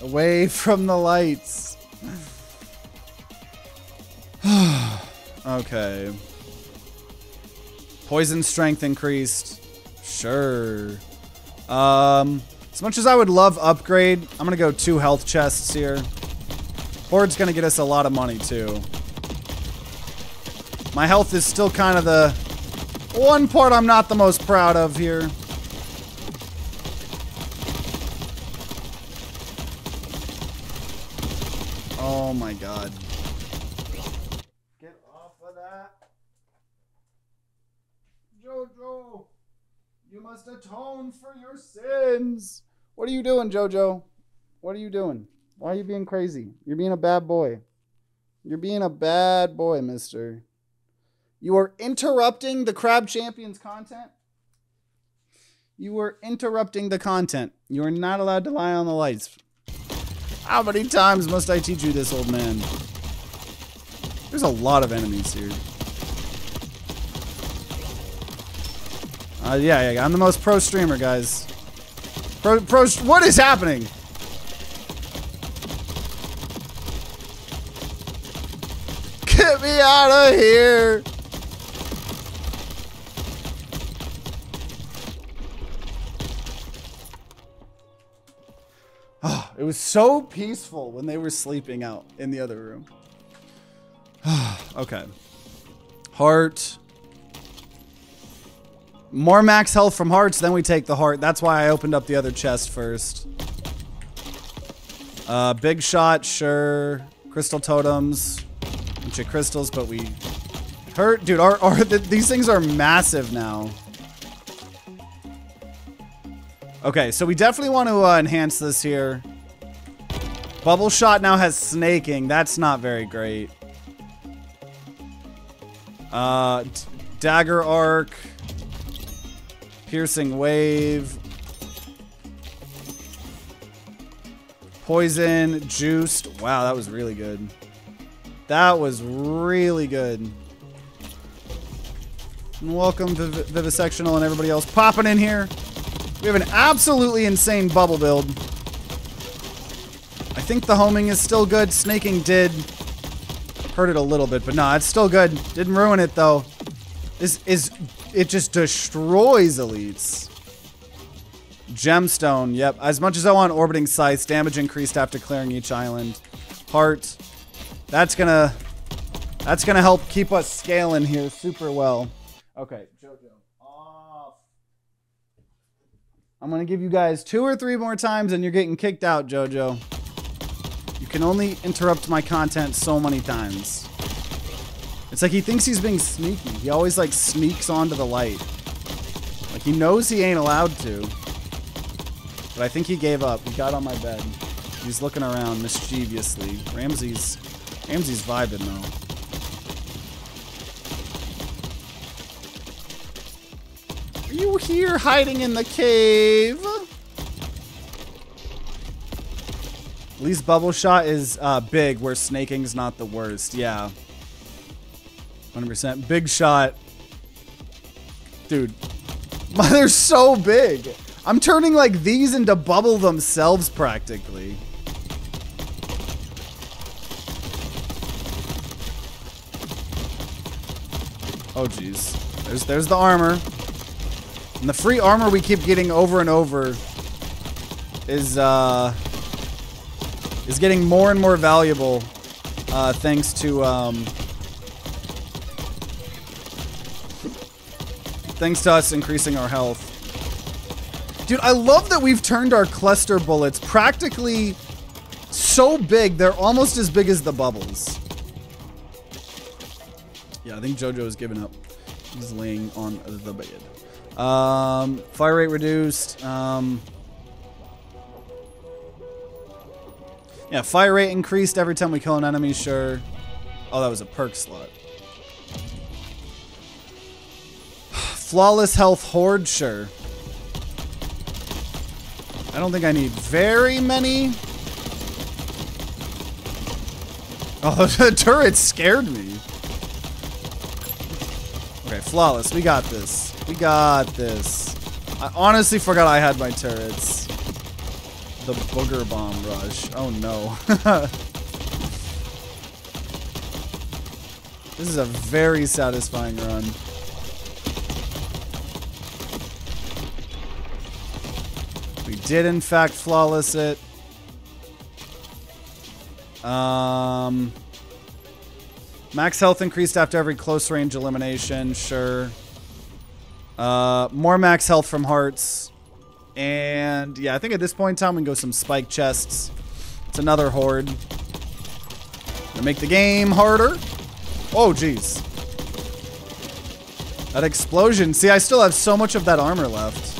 Away from the lights. Okay. Poison strength increased. Sure. Um, as much as I would love upgrade, I'm gonna go two health chests here. Horde's gonna get us a lot of money too. My health is still kind of the one part I'm not the most proud of here. Oh my god. Jojo, you must atone for your sins. What are you doing, Jojo? What are you doing? Why are you being crazy? You're being a bad boy. You're being a bad boy, mister. You are interrupting the Crab Champions content. You are interrupting the content. You are not allowed to lie on the lights. How many times must I teach you this, old man? There's a lot of enemies here. Uh, yeah, yeah, I'm the most pro streamer, guys. Pro, pro, what is happening? Get me out of here! Oh, it was so peaceful when they were sleeping out in the other room. okay. Heart. More max health from hearts, then we take the heart. That's why I opened up the other chest first. Uh, big shot, sure. Crystal totems. Bunch of crystals, but we hurt. Dude, our, our, th these things are massive now. Okay, so we definitely want to uh, enhance this here. Bubble shot now has snaking. That's not very great. Uh, dagger arc. Piercing wave. Poison, juiced. Wow, that was really good. That was really good. And welcome to Vivisectional and everybody else popping in here. We have an absolutely insane bubble build. I think the homing is still good. Snaking did hurt it a little bit, but no, it's still good. Didn't ruin it though. This is it just destroys elites. Gemstone, yep. As much as I want orbiting scythes, damage increased after clearing each island. Heart. That's gonna that's gonna help keep us scaling here super well. Okay, Jojo. Off. I'm gonna give you guys two or three more times and you're getting kicked out, Jojo. You can only interrupt my content so many times. It's like he thinks he's being sneaky. He always like sneaks onto the light. Like he knows he ain't allowed to. But I think he gave up. He got on my bed. He's looking around mischievously. Ramsey's Ramsey's vibing though. Are you here hiding in the cave? Least bubble shot is uh, big, where snaking's not the worst. Yeah. 100%. Big shot. Dude. They're so big. I'm turning like these into bubble themselves practically. Oh jeez. There's there's the armor. And the free armor we keep getting over and over is uh is getting more and more valuable uh, thanks to um, Thanks to us increasing our health. Dude, I love that we've turned our cluster bullets practically so big, they're almost as big as the bubbles. Yeah, I think JoJo's given up. He's laying on the bed. Um, fire rate reduced. Um, yeah, fire rate increased every time we kill an enemy, sure. Oh, that was a perk slot. Flawless health horde, sure. I don't think I need very many. Oh, the turret scared me. Okay, flawless. We got this. We got this. I honestly forgot I had my turrets. The booger bomb rush. Oh no. this is a very satisfying run. We did in fact flawless it. Um, max health increased after every close range elimination, sure. Uh, more max health from hearts. And yeah, I think at this point in time we can go some spike chests. It's another horde. To make the game harder. Oh, jeez. That explosion. See, I still have so much of that armor left.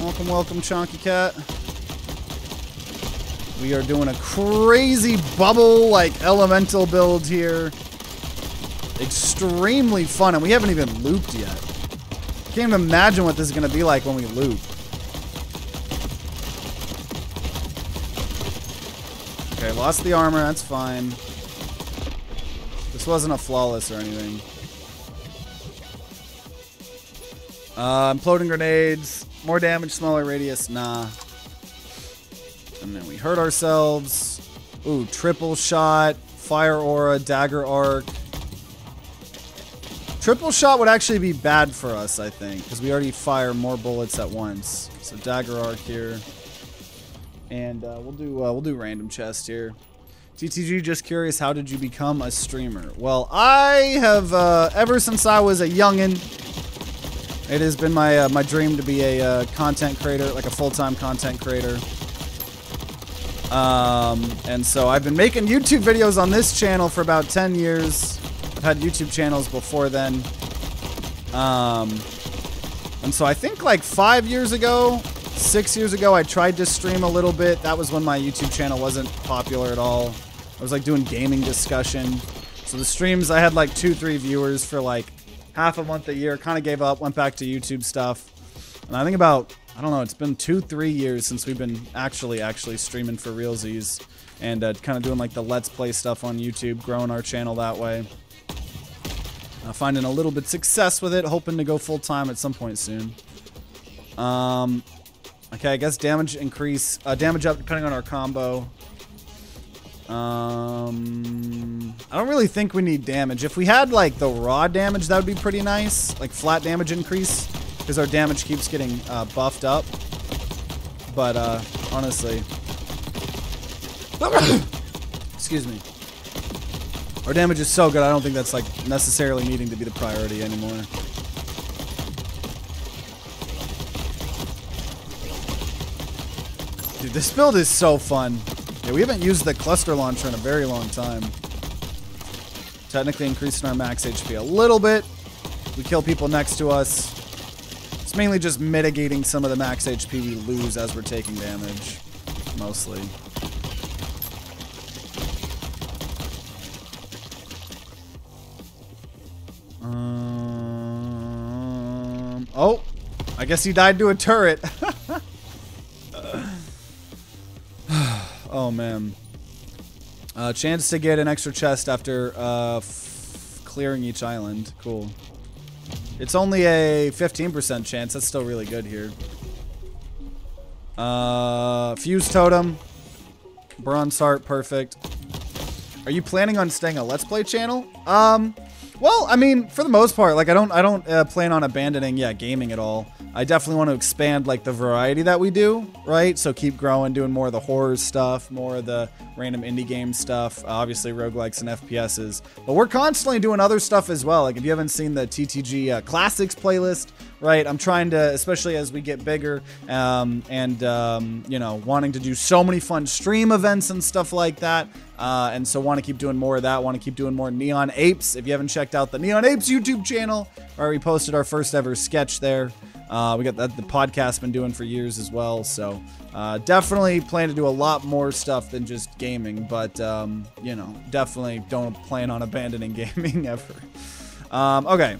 Welcome, welcome, Chonky Cat. We are doing a crazy bubble, like, elemental build here. Extremely fun, and we haven't even looped yet. Can't even imagine what this is going to be like when we loop. Okay, lost the armor. That's fine. This wasn't a flawless or anything. Uh, imploding grenades. More damage, smaller radius. Nah. And then we hurt ourselves. Ooh, triple shot. Fire aura. Dagger arc. Triple shot would actually be bad for us, I think, because we already fire more bullets at once. So dagger arc here, and uh, we'll do uh, we'll do random chest here. TTG, just curious, how did you become a streamer? Well, I have uh, ever since I was a youngin. It has been my uh, my dream to be a uh, content creator, like a full time content creator. Um, and so I've been making YouTube videos on this channel for about 10 years. I've had YouTube channels before then. Um, and so I think like five years ago, six years ago, I tried to stream a little bit. That was when my YouTube channel wasn't popular at all. I was like doing gaming discussion. So the streams, I had like two, three viewers for like half a month a year. Kind of gave up, went back to YouTube stuff. And I think about, I don't know, it's been two, three years since we've been actually, actually streaming for realsies. And uh, kind of doing like the Let's Play stuff on YouTube, growing our channel that way. Uh, finding a little bit success with it, hoping to go full time at some point soon. Um, okay, I guess damage increase, uh, damage up depending on our combo. Um, I don't really think we need damage. If we had like the raw damage, that would be pretty nice. Like flat damage increase, because our damage keeps getting uh, buffed up. But uh, honestly, excuse me. Our damage is so good, I don't think that's like necessarily needing to be the priority anymore. Dude, this build is so fun. Yeah, we haven't used the cluster launcher in a very long time. Technically increasing our max HP a little bit. We kill people next to us. It's mainly just mitigating some of the max HP we lose as we're taking damage. Mostly. Um, oh, I guess he died to a turret. oh man. Uh, chance to get an extra chest after uh, clearing each island. Cool. It's only a 15% chance. That's still really good here. Uh, fuse totem. Bronze heart, perfect. Are you planning on staying a Let's Play channel? Um, well, I mean, for the most part, like I don't, I don't uh, plan on abandoning, yeah, gaming at all. I definitely want to expand like the variety that we do, right? So keep growing, doing more of the horror stuff, more of the random indie game stuff, obviously roguelikes and FPSs. But we're constantly doing other stuff as well. Like if you haven't seen the TTG uh, Classics playlist, right? I'm trying to, especially as we get bigger, um, and um, you know, wanting to do so many fun stream events and stuff like that. Uh, and so want to keep doing more of that. Want to keep doing more Neon Apes. If you haven't checked out the Neon Apes YouTube channel, where we posted our first ever sketch there. Uh, we got that the podcast been doing for years as well. So uh, definitely plan to do a lot more stuff than just gaming. But um, you know, definitely don't plan on abandoning gaming ever. Um, okay.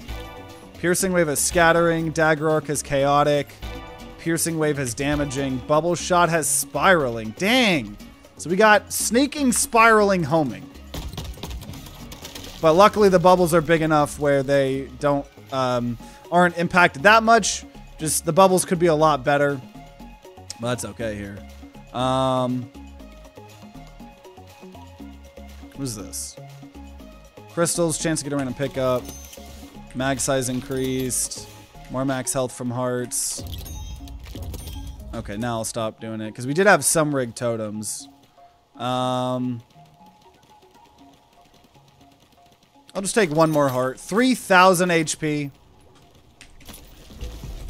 Piercing Wave has scattering. Dagger Arc chaotic. Piercing Wave has damaging. Bubble Shot has spiraling. Dang! So we got snaking, spiraling, homing. But luckily the bubbles are big enough where they don't um, aren't impacted that much. Just the bubbles could be a lot better. But that's okay here. Um, what is this? Crystals, chance to get a random pickup. Mag size increased. More max health from hearts. Okay, now I'll stop doing it. Because we did have some rig totems. Um, I'll just take one more heart. 3,000 HP.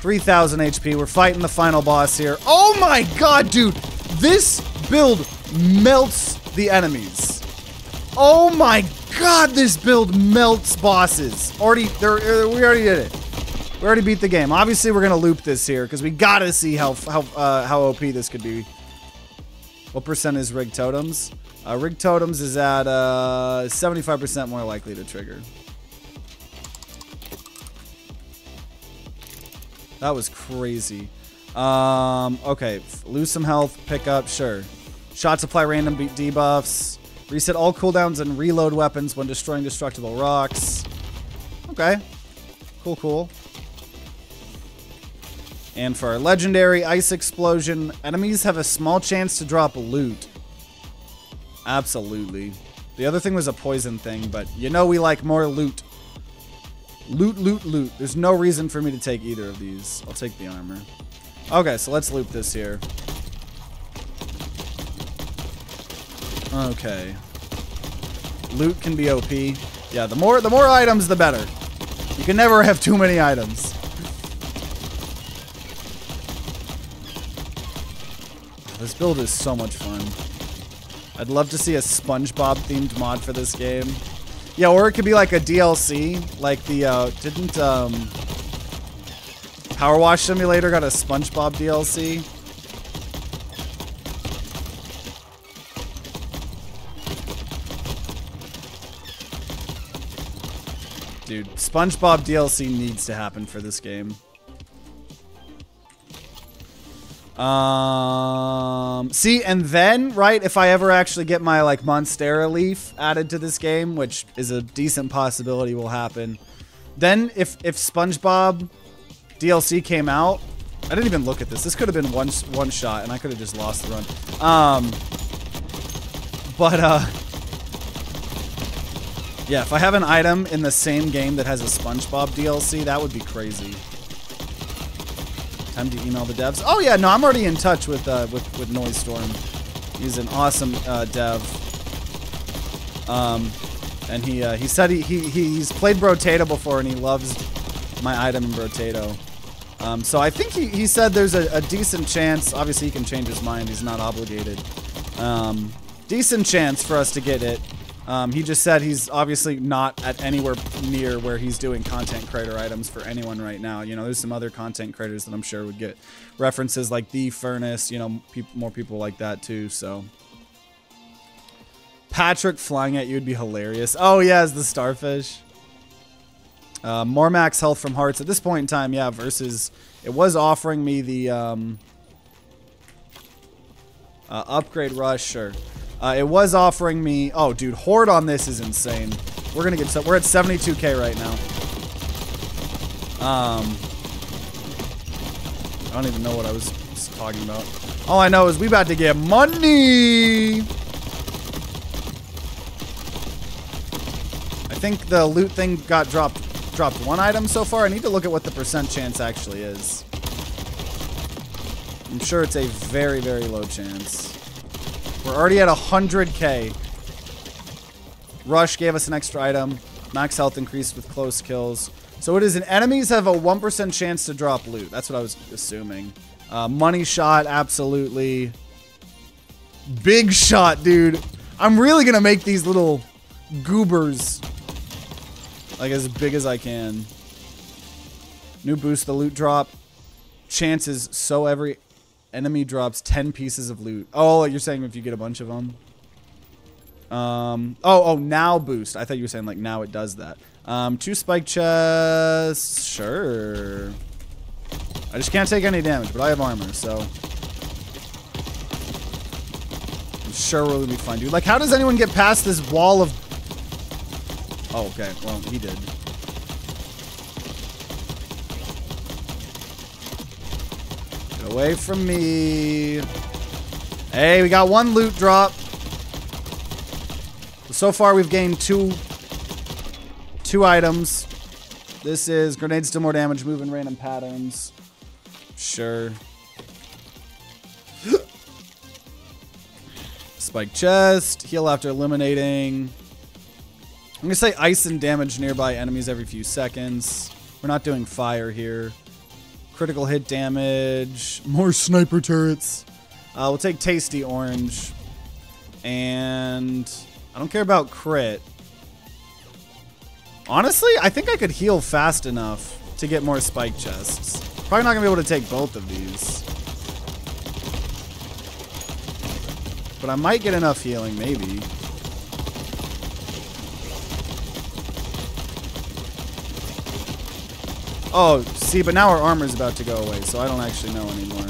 3,000 HP. We're fighting the final boss here. Oh my god, dude! This build melts the enemies. Oh my god, this build melts bosses. Already, uh, we already did it. We already beat the game. Obviously, we're gonna loop this here because we gotta see how how uh, how OP this could be. What percent is rig totems? Uh, rig totems is at 75% uh, more likely to trigger. That was crazy. Um, okay, lose some health, pick up, sure. Shots apply random debuffs. Reset all cooldowns and reload weapons when destroying destructible rocks. Okay. Cool, cool. And for our legendary Ice Explosion, enemies have a small chance to drop loot. Absolutely. The other thing was a poison thing, but you know we like more loot. Loot, loot, loot. There's no reason for me to take either of these. I'll take the armor. Okay, so let's loop this here. Okay. Loot can be OP. Yeah, the more the more items, the better. You can never have too many items. This build is so much fun. I'd love to see a SpongeBob themed mod for this game. Yeah, or it could be like a DLC, like the uh, didn't um, Power Wash Simulator got a SpongeBob DLC. Dude, SpongeBob DLC needs to happen for this game. Um, see, and then, right, if I ever actually get my, like, Monstera Leaf added to this game, which is a decent possibility will happen, then if, if SpongeBob DLC came out, I didn't even look at this. This could have been one, one shot, and I could have just lost the run. Um, but, uh, yeah, if I have an item in the same game that has a SpongeBob DLC, that would be crazy. Time to email the devs. Oh yeah, no, I'm already in touch with uh, with with Noisestorm. He's an awesome uh, dev. Um, and he uh, he said he, he he's played Brotato before and he loves my item in Brotato. Um, so I think he, he said there's a, a, decent chance. Obviously, he can change his mind. He's not obligated. Um, decent chance for us to get it. Um, he just said he's obviously not at anywhere near where he's doing content creator items for anyone right now. You know, there's some other content creators that I'm sure would get references like the Furnace. You know, more people like that too. So. Patrick flying at you would be hilarious. Oh yeah, as the starfish. Uh, more max health from hearts at this point in time, yeah. Versus, it was offering me the um, uh, upgrade rush. Sure. Uh, it was offering me... Oh, dude, Horde on this is insane. We're gonna get... So we're at 72k right now. Um... I don't even know what I was talking about. All I know is we about to get money! I think the loot thing got dropped dropped one item so far. I need to look at what the percent chance actually is. I'm sure it's a very, very low chance. We're already at 100k. Rush gave us an extra item. Max health increased with close kills. So it is an enemies have a 1% chance to drop loot. That's what I was assuming. Uh, money shot, absolutely. Big shot, dude. I'm really going to make these little goobers like as big as I can. New boost, the loot drop. Chances so every Enemy drops 10 pieces of loot. Oh, you're saying if you get a bunch of them? Um, oh, oh, now boost. I thought you were saying like now it does that. Um, two spike chests. Sure. I just can't take any damage, but I have armor, so. I'm sure we'll be fine, dude. Like, how does anyone get past this wall of... Oh, okay. Well, he did. Away from me. Hey, we got one loot drop. So far, we've gained two, two items. This is grenades do more damage, move in random patterns. Sure. Spike chest, heal after eliminating. I'm gonna say ice and damage nearby enemies every few seconds. We're not doing fire here. Critical hit damage. More sniper turrets. Uh, we'll take Tasty Orange. And I don't care about crit. Honestly, I think I could heal fast enough to get more spike chests. Probably not going to be able to take both of these. But I might get enough healing, maybe. Oh, see, but now our armor's about to go away, so I don't actually know anymore.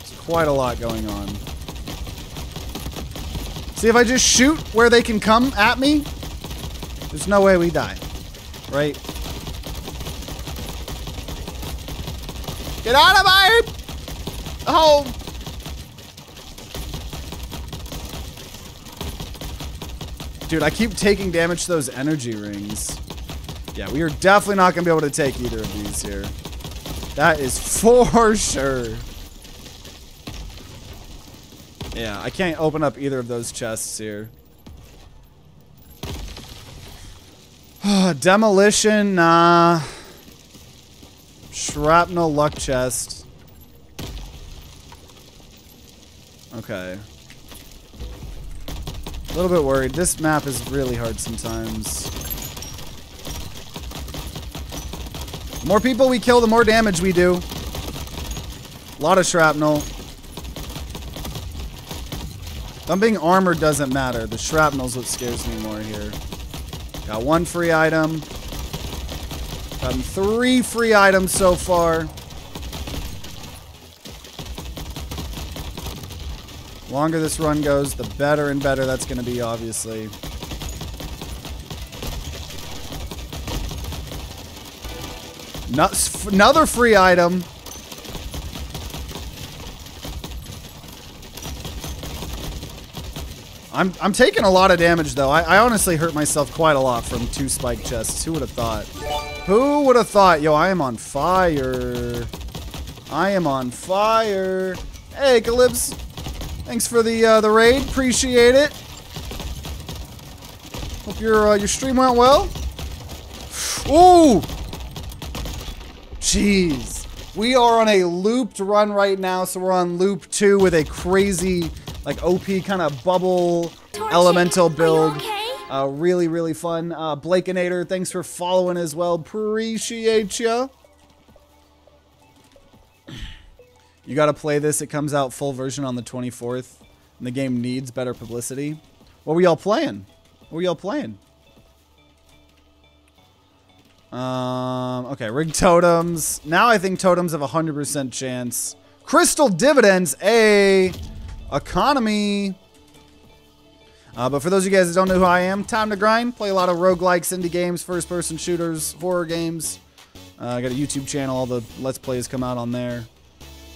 It's quite a lot going on. See, if I just shoot where they can come at me, there's no way we die. Right? Get out of my home! Dude, I keep taking damage to those energy rings. Yeah, we are definitely not going to be able to take either of these here. That is for sure. Yeah, I can't open up either of those chests here. Demolition, nah. Shrapnel luck chest. Okay. A little bit worried. This map is really hard sometimes. The more people we kill, the more damage we do. A lot of shrapnel. Dumping armor doesn't matter. The shrapnel's what scares me more here. Got one free item. Gotten three free items so far. Longer this run goes, the better and better that's going to be, obviously. Another free item. I'm, I'm taking a lot of damage, though. I, I honestly hurt myself quite a lot from two spike chests. Who would have thought? Who would have thought? Yo, I am on fire. I am on fire. Hey, Calypso. Thanks for the uh, the raid. Appreciate it. Hope your uh, your stream went well. Ooh. Jeez. We are on a looped run right now, so we're on loop two with a crazy, like OP kind of bubble Torchy, elemental build. Okay? Uh, really, really fun. Uh, Blakeinator, thanks for following as well. Appreciate ya. You got to play this. It comes out full version on the 24th. And the game needs better publicity. What were y'all playing? What were y'all playing? Um, okay, rig totems. Now I think totems have a 100% chance. Crystal dividends, A. Economy. Uh, but for those of you guys that don't know who I am, time to grind. Play a lot of roguelikes, indie games, first-person shooters, horror games. Uh, I got a YouTube channel. All the Let's Plays come out on there.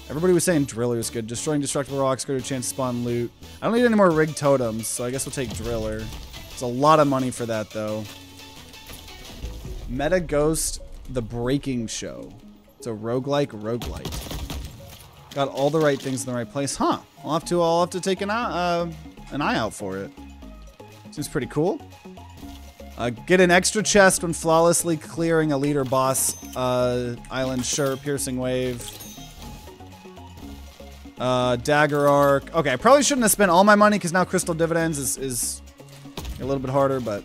Everybody was saying Driller is good. Destroying destructible rocks, greater chance to spawn loot. I don't need any more rig totems, so I guess we'll take Driller. It's a lot of money for that, though. Meta Ghost, The Breaking Show. It's a roguelike roguelite. Got all the right things in the right place. Huh. I'll have to, I'll have to take an eye, uh, an eye out for it. Seems pretty cool. Uh, get an extra chest when flawlessly clearing a leader boss uh, island. Sure, piercing wave. Uh, Dagger Arc. Okay, I probably shouldn't have spent all my money because now Crystal Dividends is, is a little bit harder, but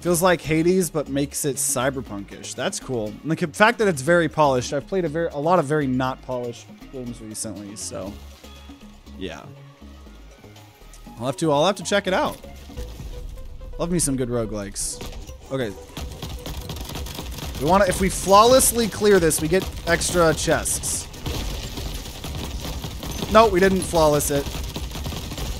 feels like Hades, but makes it cyberpunkish. That's cool. And the fact that it's very polished. I've played a very a lot of very not polished games recently, so yeah. I'll have to I'll have to check it out. Love me some good roguelikes. Okay. We want to if we flawlessly clear this, we get extra chests. No, we didn't flawless it.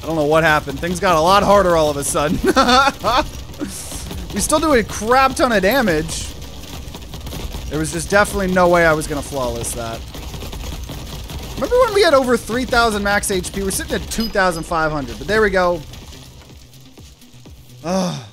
I don't know what happened. Things got a lot harder all of a sudden. we still do a crap ton of damage. There was just definitely no way I was going to flawless that. Remember when we had over 3,000 max HP? We're sitting at 2,500, but there we go. Ugh.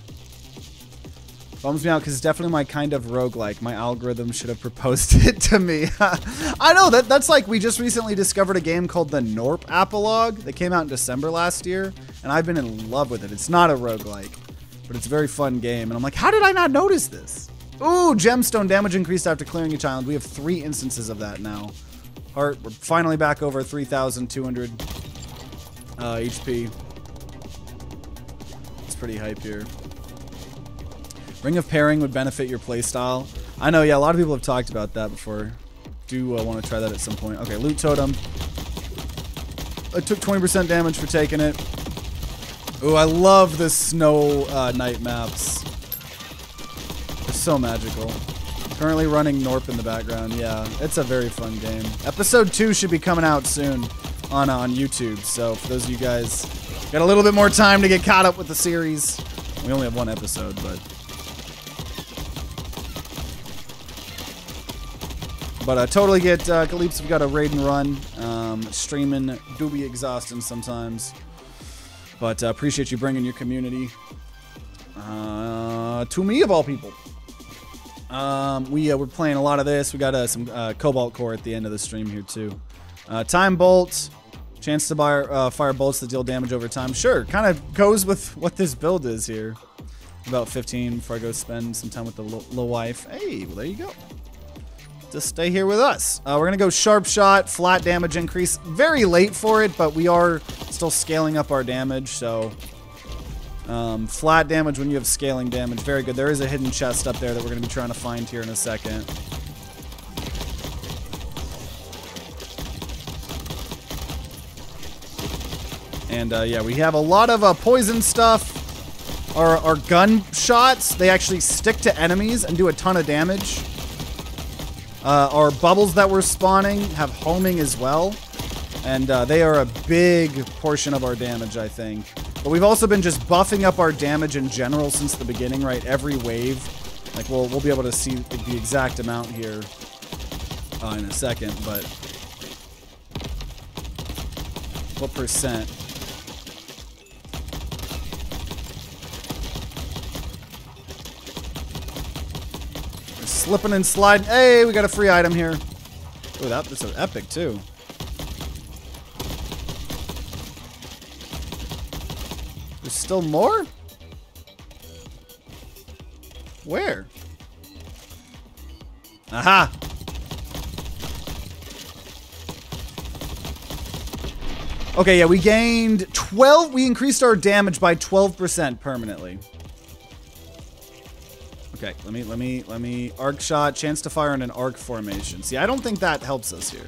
Bums me out because it's definitely my kind of roguelike. My algorithm should have proposed it to me. I know, that that's like we just recently discovered a game called the Norp Apolog that came out in December last year, and I've been in love with it. It's not a roguelike, but it's a very fun game. And I'm like, how did I not notice this? Ooh, gemstone damage increased after clearing each island. We have three instances of that now. Heart, we're finally back over 3,200 uh, HP. It's pretty hype here. Ring of Pairing would benefit your playstyle. I know, yeah, a lot of people have talked about that before. Do uh, want to try that at some point. Okay, Loot Totem. I took 20% damage for taking it. Ooh, I love the snow uh, night maps. They're so magical. Currently running Norp in the background. Yeah, it's a very fun game. Episode 2 should be coming out soon on, uh, on YouTube. So for those of you guys got a little bit more time to get caught up with the series. We only have one episode, but... But I uh, totally get uh, Calypso. We got a raid and run. Um, streaming do be exhausting sometimes. But uh, appreciate you bringing your community uh, to me, of all people. Um, we uh, we're playing a lot of this. We got uh, some uh, Cobalt Core at the end of the stream here too. Time Bolt, chance to buy, fire bolts that deal damage over time. Sure, kind of goes with what this build is here. About 15 before I go spend some time with the little wife. Hey, well there you go. Just stay here with us. Uh, we're gonna go sharp shot, flat damage increase. Very late for it, but we are still scaling up our damage, so um, flat damage when you have scaling damage. Very good. There is a hidden chest up there that we're going to be trying to find here in a second. And uh, yeah, we have a lot of uh, poison stuff. Our, our gun shots, they actually stick to enemies and do a ton of damage. Uh, our bubbles that we're spawning have homing as well. And uh, they are a big portion of our damage, I think. But we've also been just buffing up our damage in general since the beginning, right? Every wave. Like, we'll, we'll be able to see the exact amount here uh, in a second, but... What percent? Slipping and sliding. Hey, we got a free item here. Oh, that, that's an epic, too. There's still more? Where? Aha! Okay, yeah, we gained 12, we increased our damage by 12% permanently. Okay, let me, let me, let me, arc shot, chance to fire in an arc formation. See, I don't think that helps us here.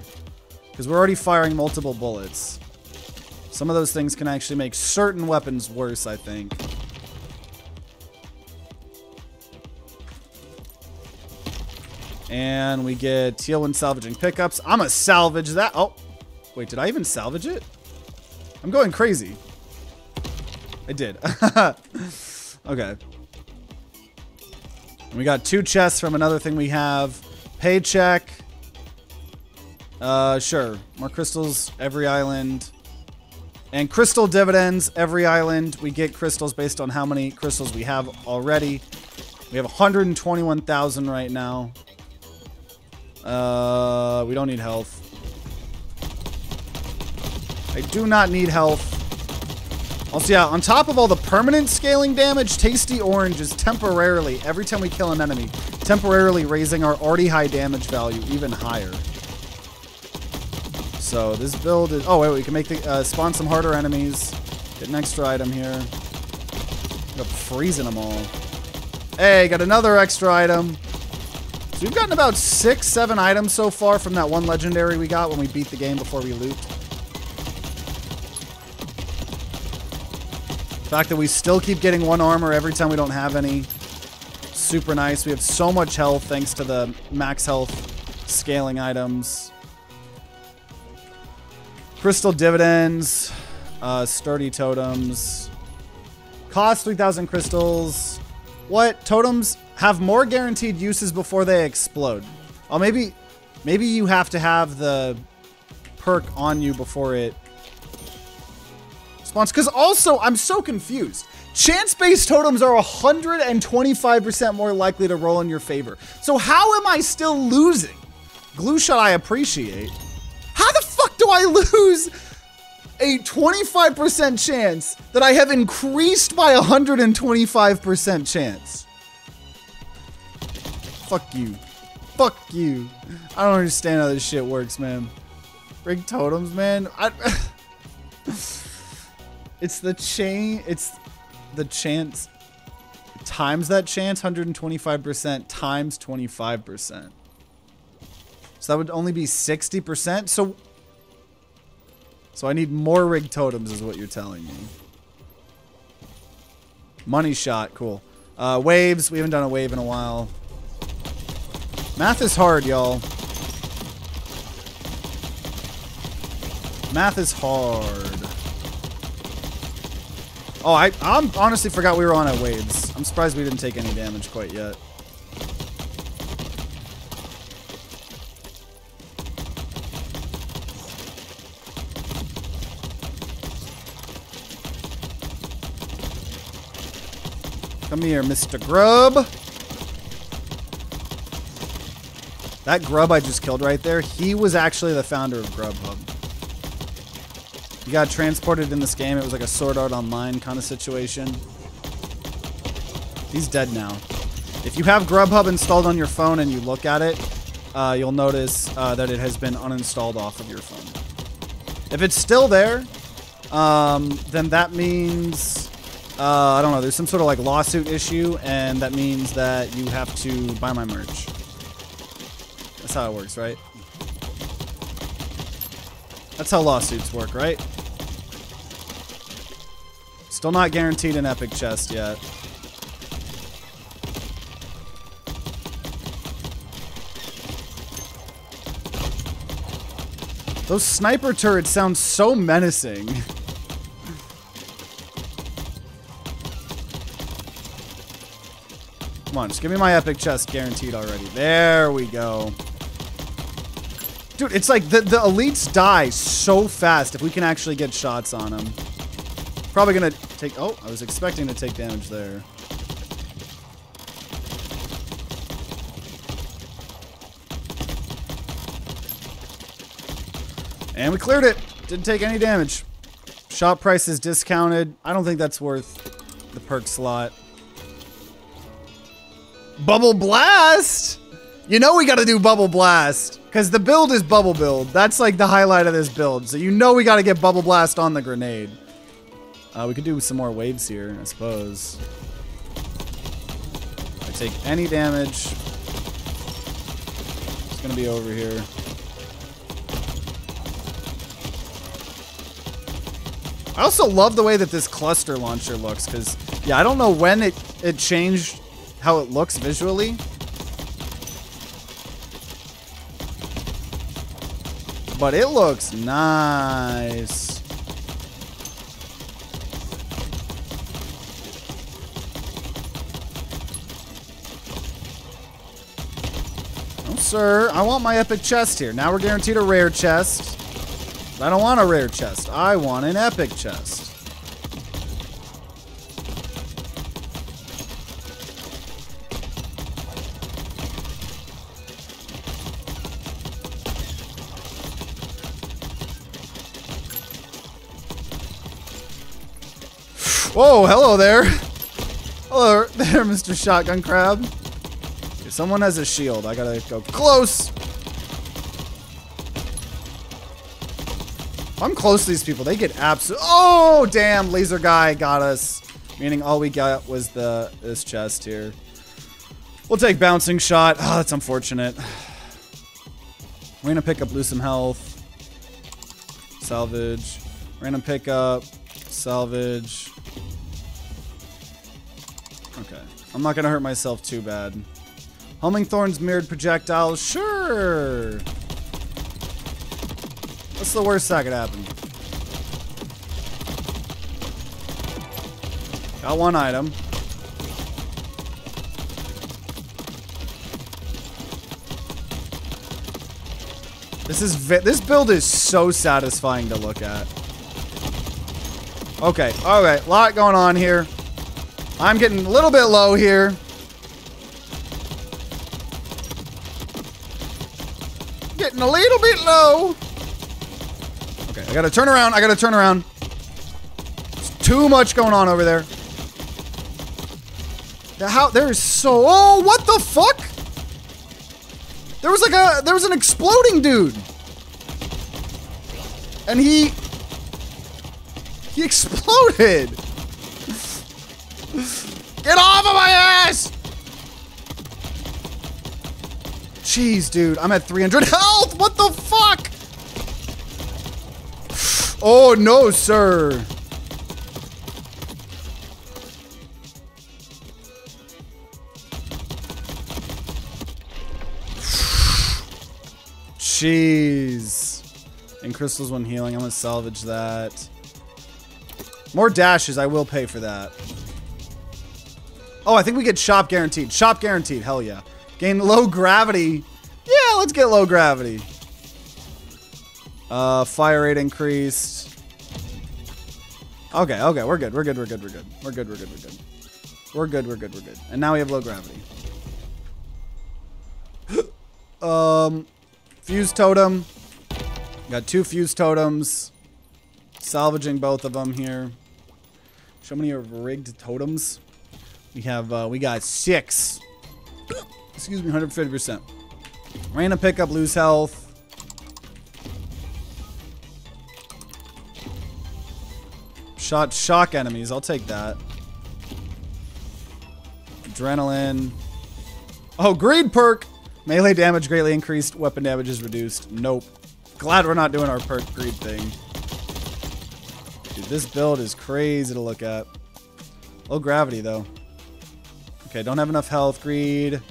Because we're already firing multiple bullets. Some of those things can actually make certain weapons worse, I think. And we get teal when salvaging pickups. I'm to salvage that. Oh, wait, did I even salvage it? I'm going crazy. I did. okay. We got two chests from another thing we have. Paycheck. Uh, sure. More crystals every island. And crystal dividends, every island, we get crystals based on how many crystals we have already. We have 121,000 right now. Uh, we don't need health. I do not need health. Also, yeah, on top of all the permanent scaling damage, Tasty Orange is temporarily, every time we kill an enemy, temporarily raising our already high damage value even higher. So this build is... Oh, wait, we can make the... Uh, spawn some harder enemies. Get an extra item here. End up freezing them all. Hey, got another extra item. So we've gotten about six, seven items so far from that one legendary we got when we beat the game before we looped. Fact that we still keep getting one armor every time we don't have any. Super nice. We have so much health thanks to the max health scaling items. Crystal dividends, uh, sturdy totems. Cost 3,000 crystals. What? Totems have more guaranteed uses before they explode. Oh, maybe, maybe you have to have the perk on you before it Because also, I'm so confused. Chance-based totems are 125% more likely to roll in your favor. So how am I still losing? Glue shot I appreciate. How the fuck do I lose a 25% chance that I have increased by 125% chance? Fuck you. Fuck you. I don't understand how this shit works, man. Rig totems, man. I, it's the chain. It's the chance times that chance 125% times 25%. So that would only be 60%. So so I need more rig totems is what you're telling me. Money shot. Cool. Uh, waves. We haven't done a wave in a while. Math is hard, y'all. Math is hard. Oh, I I'm honestly forgot we were on our waves. I'm surprised we didn't take any damage quite yet. Come here, Mr. Grub. That grub I just killed right there, he was actually the founder of Grubhub. He got transported in this game. It was like a Sword Art Online kind of situation. He's dead now. If you have Grubhub installed on your phone and you look at it, uh, you'll notice uh, that it has been uninstalled off of your phone. If it's still there, um, then that means uh, I don't know. There's some sort of like lawsuit issue, and that means that you have to buy my merch. That's how it works, right? That's how lawsuits work, right? Still not guaranteed an epic chest yet. Those sniper turrets sound so menacing. Come on, just give me my epic chest guaranteed already. There we go. Dude, it's like the, the elites die so fast if we can actually get shots on them. Probably gonna take... Oh, I was expecting to take damage there. And we cleared it. Didn't take any damage. Shop price is discounted. I don't think that's worth the perk slot. Bubble Blast! You know we gotta do Bubble Blast. Because the build is Bubble Build. That's like the highlight of this build. So you know we gotta get Bubble Blast on the grenade. Uh, we could do some more waves here, I suppose. If I take any damage, it's gonna be over here. I also love the way that this cluster launcher looks, because, yeah, I don't know when it, it changed how it looks visually. But it looks nice. Sir. I want my epic chest here. Now we're guaranteed a rare chest. I don't want a rare chest. I want an epic chest. Whoa, hello there. Hello there, Mr. Shotgun Crab. If someone has a shield, I gotta go close. I'm close to these people. They get absolute. Oh, damn! Laser guy got us. Meaning all we got was the this chest here. We'll take bouncing shot. Oh, that's unfortunate. We're gonna pick up lose some health. Salvage. We're gonna pick up salvage. Okay. I'm not gonna hurt myself too bad. Homing Thorn's mirrored projectile. Sure. What's the worst that could happen? Got one item. This is this build is so satisfying to look at. Okay, all right, lot going on here. I'm getting a little bit low here. Getting a little bit low. Okay, I gotta turn around. I gotta turn around. There's too much going on over there. The how there is so oh what the fuck? There was like a there was an exploding dude. And he he exploded. Get off of my ass! Jeez, dude. I'm at 300 health! What the fuck? Oh, no, sir. Jeez. And crystals when healing. I'm going to salvage that. More dashes. I will pay for that. Oh, I think we get shop guaranteed. Shop guaranteed. Hell yeah. Gain low gravity. Yeah, let's get low gravity. Uh, fire rate increased. Okay, okay, we're good, we're good, we're good, we're good. We're good, we're good, we're good. We're good, we're good, we're good. And now we have low gravity. um, fuse totem. Got two fuse totems. Salvaging both of them here. So many rigged totems. We have, uh, we got six. Excuse me, 150%. Random pickup, lose health. Shot shock enemies. I'll take that. Adrenaline. Oh, greed perk. Melee damage greatly increased. Weapon damage is reduced. Nope. Glad we're not doing our perk greed thing. Dude, this build is crazy to look at. Low gravity, though. Okay, don't have enough health. Greed.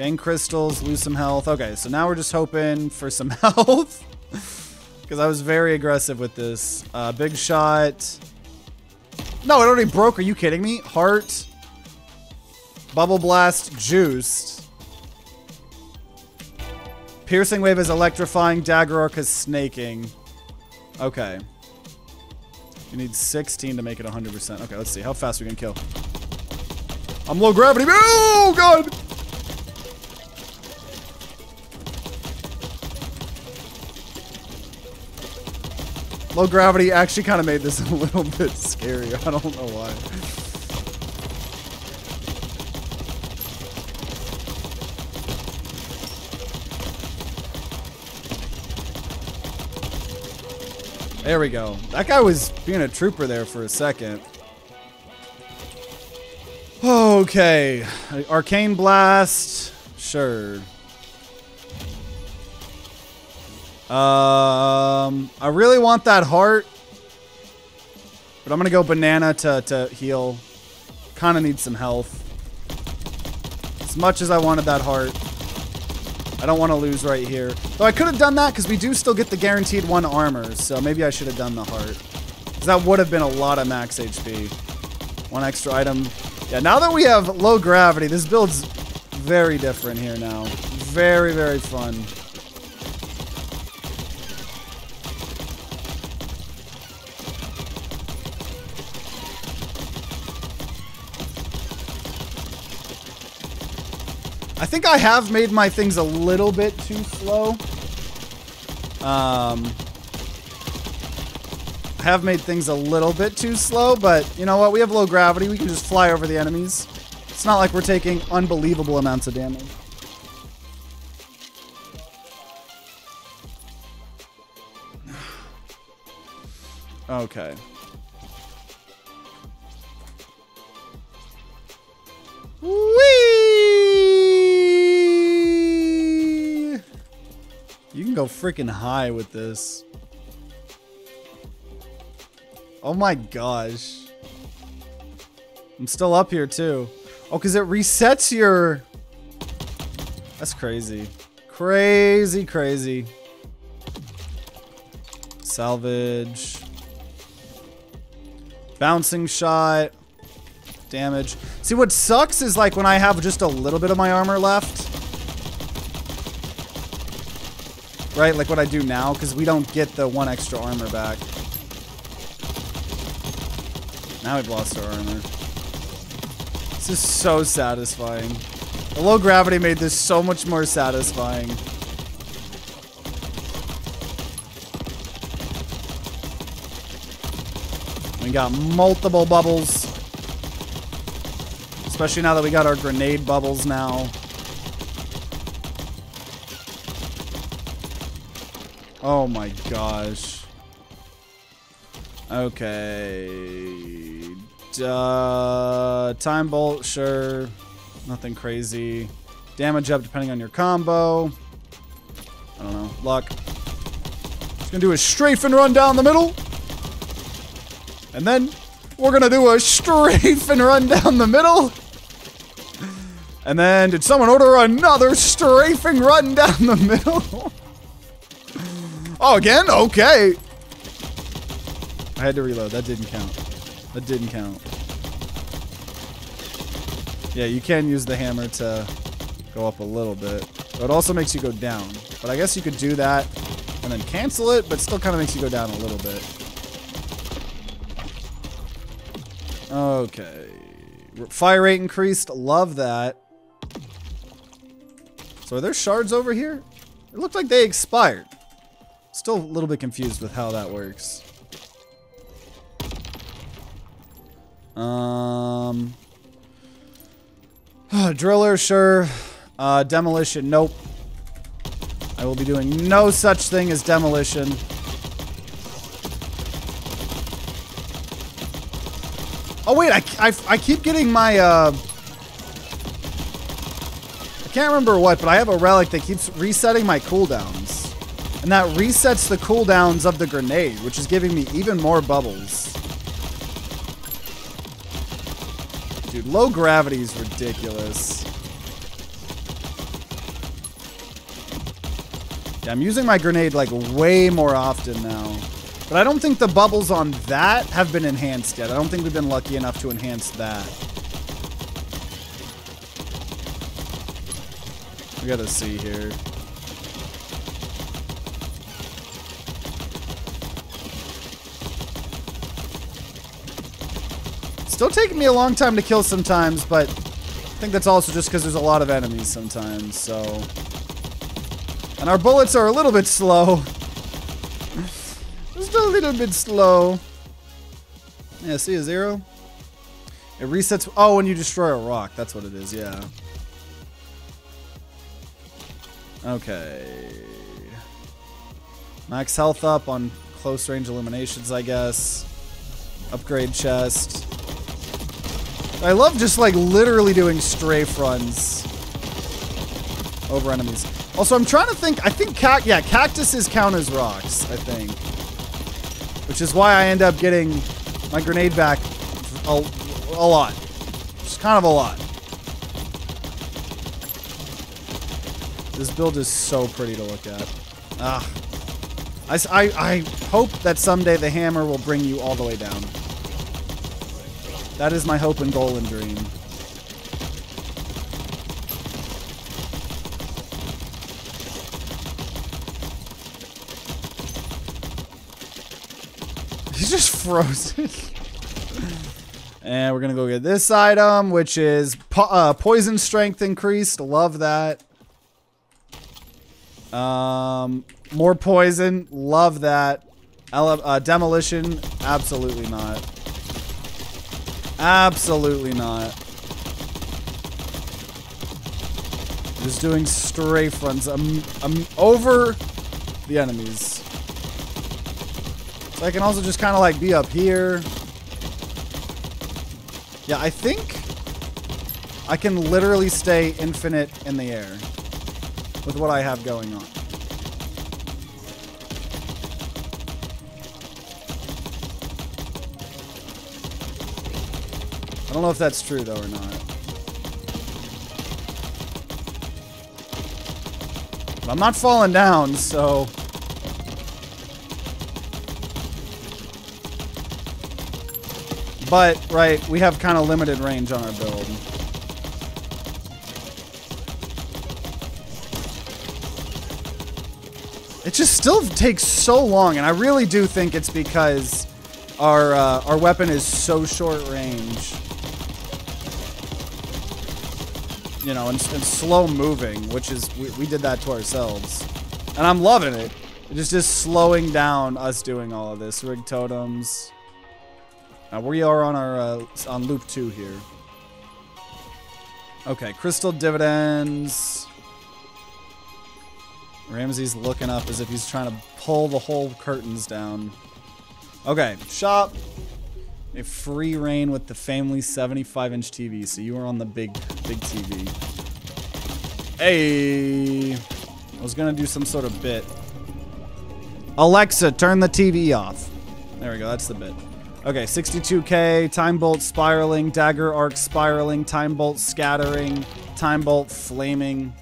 Gain crystals. Lose some health. Okay, so now we're just hoping for some health. Because I was very aggressive with this. Uh, big shot. No, it already broke. Are you kidding me? Heart. Bubble Blast juiced. Piercing Wave is electrifying. Dagger Arc is snaking. Okay. You need 16 to make it 100%. Okay, let's see how fast we can kill. I'm low gravity. Oh, God! Low gravity actually kind of made this a little bit scary. I don't know why. There we go. That guy was being a trooper there for a second. Okay. Arcane Blast. Sure. Um, I really want that heart. But I'm going to go banana to, to heal. Kind of need some health. As much as I wanted that heart. I don't want to lose right here. Though I could have done that because we do still get the guaranteed one armor. So maybe I should have done the heart. Because that would have been a lot of max HP. One extra item. Yeah, now that we have low gravity, this build's very different here now. Very, very fun. I think I have made my things a little bit too slow. Um, I have made things a little bit too slow, but you know what? We have low gravity. We can just fly over the enemies. It's not like we're taking unbelievable amounts of damage. Okay. Can go freaking high with this. Oh my gosh. I'm still up here too. Oh, because it resets your... That's crazy. Crazy, crazy. Salvage. Bouncing shot. Damage. See, what sucks is like when I have just a little bit of my armor left. Right, like what I do now, because we don't get the one extra armor back. Now we've lost our armor. This is so satisfying. The low gravity made this so much more satisfying. We got multiple bubbles. Especially now that we got our grenade bubbles now. Oh my gosh. Okay. Uh, time bolt, sure. Nothing crazy. Damage up depending on your combo. I don't know. Luck. Just gonna do a strafe and run down the middle. And then we're gonna do a strafe and run down the middle. And then did someone order another strafing run down the middle? Oh, again? Okay. I had to reload. That didn't count. That didn't count. Yeah, you can use the hammer to go up a little bit. But it also makes you go down. But I guess you could do that and then cancel it, but still kind of makes you go down a little bit. Okay. Fire rate increased. Love that. So are there shards over here? It looked like they expired. Still a little bit confused with how that works. Um, driller, sure. Uh, demolition, nope. I will be doing no such thing as demolition. Oh wait, I, I, I keep getting my, uh, I can't remember what, but I have a relic that keeps resetting my cooldowns. And that resets the cooldowns of the grenade, which is giving me even more bubbles. Dude, low gravity is ridiculous. Yeah, I'm using my grenade like way more often now. But I don't think the bubbles on that have been enhanced yet. I don't think we've been lucky enough to enhance that. We gotta see here. Still taking me a long time to kill sometimes, but I think that's also just because there's a lot of enemies sometimes, so... And our bullets are a little bit slow. just a little bit slow. Yeah, see a zero? It resets... Oh, when you destroy a rock. That's what it is, yeah. Okay. Max health up on close range illuminations, I guess. Upgrade chest. I love just like literally doing strafe runs over enemies. Also, I'm trying to think. I think cac yeah, cactuses count as rocks. I think, which is why I end up getting my grenade back a, a lot. Just kind of a lot. This build is so pretty to look at. Ah. I, I, I hope that someday the hammer will bring you all the way down. That is my hope and goal and dream. He's just frozen. and we're going to go get this item, which is po uh, poison strength increased. Love that. Um, more poison. Love that. Ele uh, demolition. Absolutely not. Absolutely not. Just doing strafe runs. I'm, I'm over the enemies. So I can also just kind of like be up here. Yeah, I think I can literally stay infinite in the air with what I have going on. I don't know if that's true though or not. But I'm not falling down, so... But, right, we have kind of limited range on our build. It just still takes so long, and I really do think it's because our uh, our weapon is so short range you know, and, and slow moving, which is, we, we did that to ourselves. And I'm loving it. It's just slowing down us doing all of this. Rig totems. Now we are on our, uh, on loop two here. Okay, crystal dividends. Ramsey's looking up as if he's trying to pull the whole curtains down. Okay, shop a free reign with the family 75 inch TV. So you are on the big, big TV. Hey, I was gonna do some sort of bit. Alexa, turn the TV off. There we go. That's the bit. Okay, 62k, time bolt spiraling, dagger arc spiraling, time bolt scattering, time bolt flaming.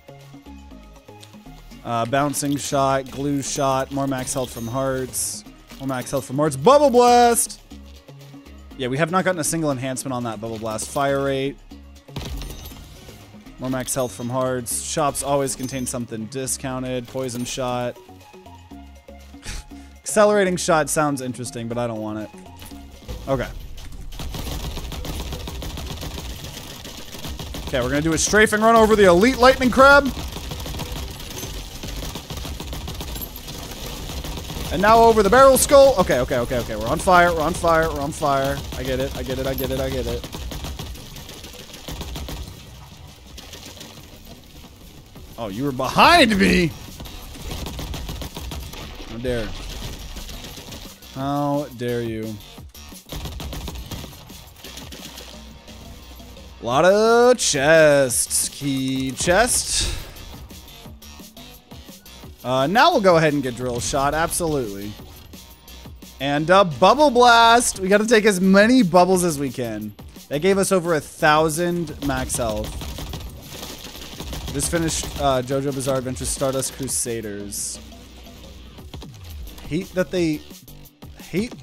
Uh, bouncing shot, glue shot, more max health from hearts, more max health from hearts. Bubble blast. Yeah, we have not gotten a single enhancement on that bubble blast. Fire rate. More max health from hearts. Shops always contain something discounted. Poison shot. Accelerating shot sounds interesting, but I don't want it. Okay. Okay, we're gonna do a strafing run over the elite lightning crab. And now over the barrel skull. Okay, okay, okay, okay. We're on fire. We're on fire. We're on fire. I get it. I get it. I get it. I get it. Oh, you were behind me. How dare. How dare you. A lot of chests. Key chest. Uh, now we'll go ahead and get drill shot. Absolutely. And uh, bubble blast. We got to take as many bubbles as we can. That gave us over a thousand max health. Just finished uh, JoJo Bizarre Adventure Stardust Crusaders. Hate that they hate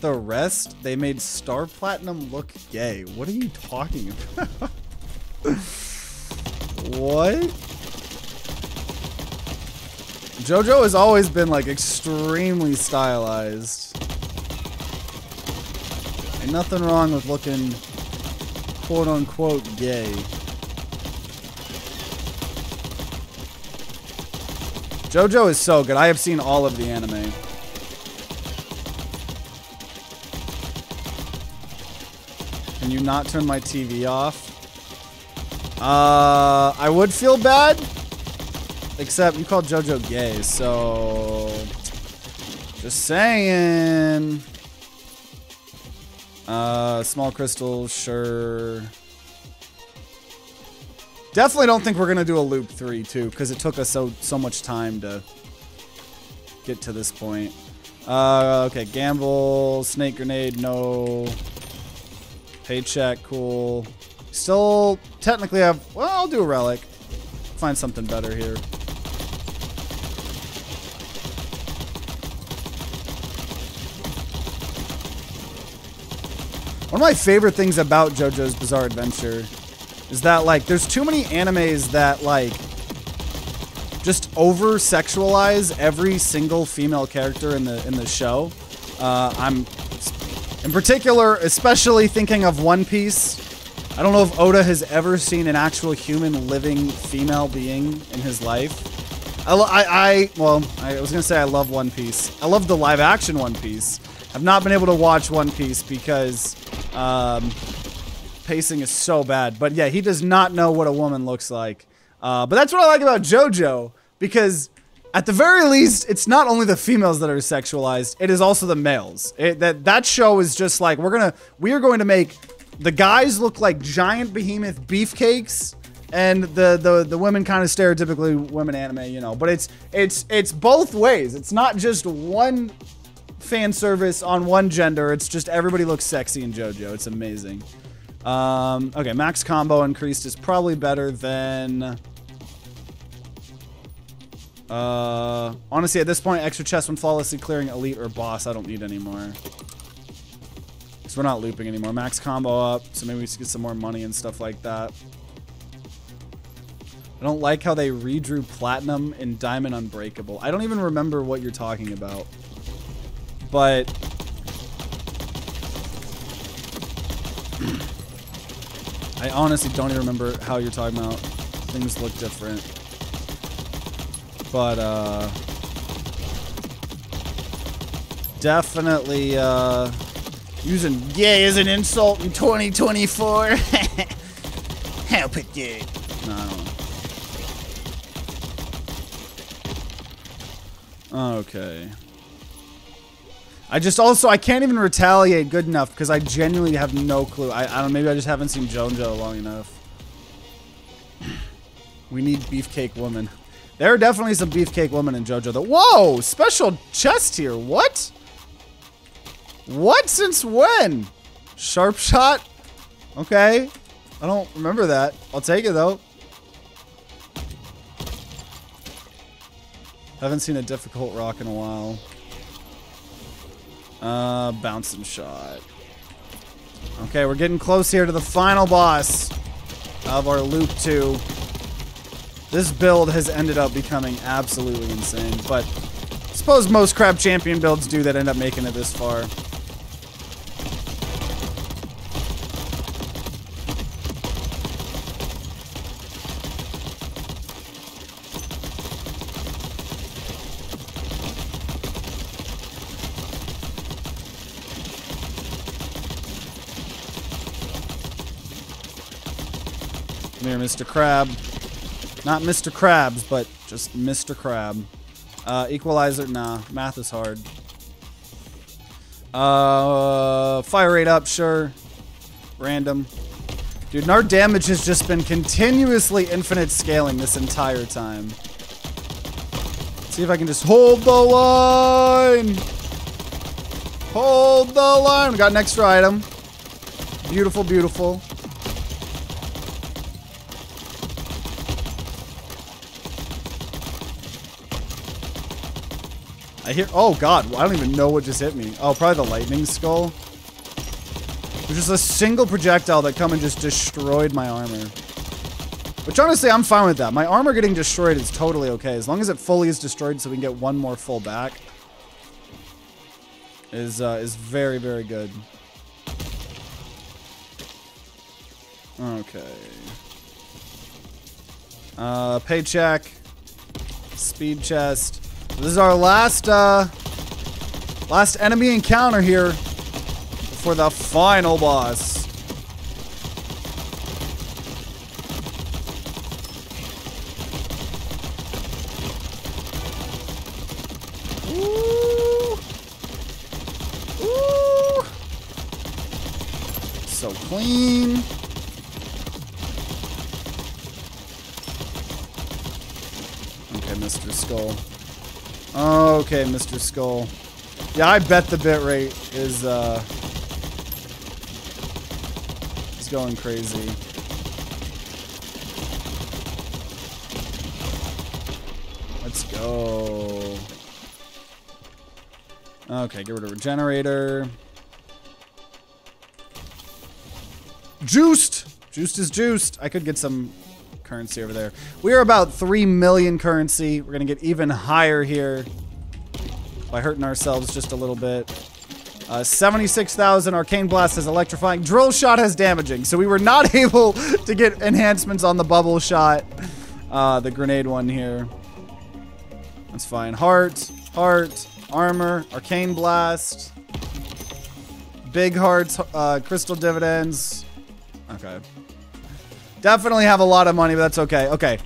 the rest, they made Star Platinum look gay. What are you talking about? what? JoJo has always been like extremely stylized. Ain't nothing wrong with looking quote unquote gay. JoJo is so good. I have seen all of the anime. Can you not turn my TV off? Uh, I would feel bad. Except you called JoJo gay, so... Just saying. Uh, small crystal, sure. Definitely don't think we're gonna do a loop three too, because it took us so so much time to get to this point. Uh, okay, gamble, snake grenade, no. Paycheck, cool. Still technically have, well, I'll do a relic. Find something better here. One of my favorite things about JoJo's Bizarre Adventure is that, like, there's too many animes that, like, just over sexualize every single female character in the in the show. Uh, I'm in particular, especially thinking of One Piece. I don't know if Oda has ever seen an actual human living female being in his life. I, I, I well, I was gonna say I love One Piece. I love the live action One Piece. I've not been able to watch One Piece because um, pacing is so bad. But yeah, he does not know what a woman looks like. Uh, but that's what I like about JoJo because at the very least, it's not only the females that are sexualized; it is also the males. It, that that show is just like we're gonna we are going to make the guys look like giant behemoth beefcakes, and the the the women kind of stereotypically women anime, you know. But it's it's it's both ways. It's not just one fan service on one gender. It's just everybody looks sexy in JoJo. It's amazing. Um, okay, max combo increased is probably better than uh, honestly, at this point, extra chest when flawlessly clearing elite or boss, I don't need anymore. Because we're not looping anymore. Max combo up, so maybe we get some more money and stuff like that. I don't like how they redrew Platinum and Diamond Unbreakable. I don't even remember what you're talking about. But... I honestly don't even remember how you're talking about. Things look different. But, uh... Definitely, uh... Using gay as an insult in 2024. Help it, gay. No. Okay. I just also, I can't even retaliate good enough because I genuinely have no clue. I, I don't maybe I just haven't seen JoJo long enough. We need Beefcake Woman. There are definitely some Beefcake Woman in JoJo. That Whoa! Special chest here. What? What? Since when? Sharp shot? Okay. I don't remember that. I'll take it, though. Haven't seen a difficult rock in a while. Uh, bouncing shot. Okay, we're getting close here to the final boss of our Loop 2. This build has ended up becoming absolutely insane, but I suppose most Crab Champion builds do that end up making it this far. Mr. Crab. Not Mr. Krabs, but just Mr. Crab. Uh, equalizer, nah. Math is hard. Uh, fire rate up, sure. Random. Dude, and our damage has just been continuously infinite scaling this entire time. Let's see if I can just hold the line. Hold the line. We got an extra item. Beautiful, beautiful. I hear. Oh god, I don't even know what just hit me. Oh, probably the lightning skull. There's just a single projectile that come and just destroyed my armor. Which honestly, I'm fine with that. My armor getting destroyed is totally okay. As long as it fully is destroyed so we can get one more full back. Is, uh, is very, very good. Okay. Uh, paycheck. Speed chest. This is our last, uh, last enemy encounter here for the final boss. Ooh. Ooh. So clean. Okay, Mr. Skull. Okay, Mr. Skull. Yeah, I bet the bitrate is uh is going crazy. Let's go. Okay, get rid of regenerator. Juiced! Juiced is juiced. I could get some currency over there. We are about 3 million currency. We're going to get even higher here by hurting ourselves just a little bit. Uh, 76,000 Arcane Blast has electrifying. Drill Shot has damaging. So we were not able to get enhancements on the Bubble Shot. Uh, the grenade one here. That's fine. Heart, Heart, Armor, Arcane Blast. Big Hearts, uh, Crystal Dividends. Okay. Definitely have a lot of money, but that's okay. Okay.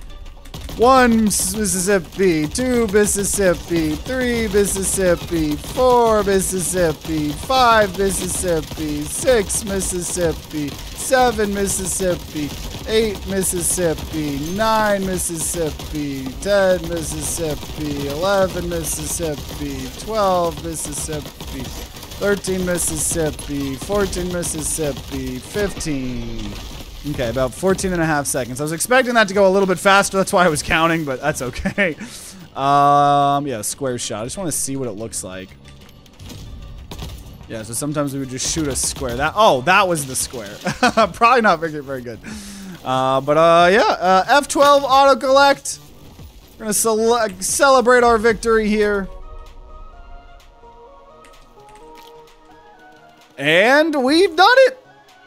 One Mississippi, two Mississippi, three Mississippi, four Mississippi, five Mississippi, six Mississippi, seven Mississippi, eight Mississippi, nine Mississippi, ten Mississippi, eleven Mississippi, twelve Mississippi, thirteen Mississippi, fourteen Mississippi, fifteen. Okay, about 14 and a half seconds. I was expecting that to go a little bit faster. That's why I was counting, but that's okay. Um, yeah, square shot. I just want to see what it looks like. Yeah, so sometimes we would just shoot a square. That Oh, that was the square. Probably not very, very good. Uh, but, uh, yeah, uh, F12 auto-collect. We're going to celebrate our victory here. And we've done it.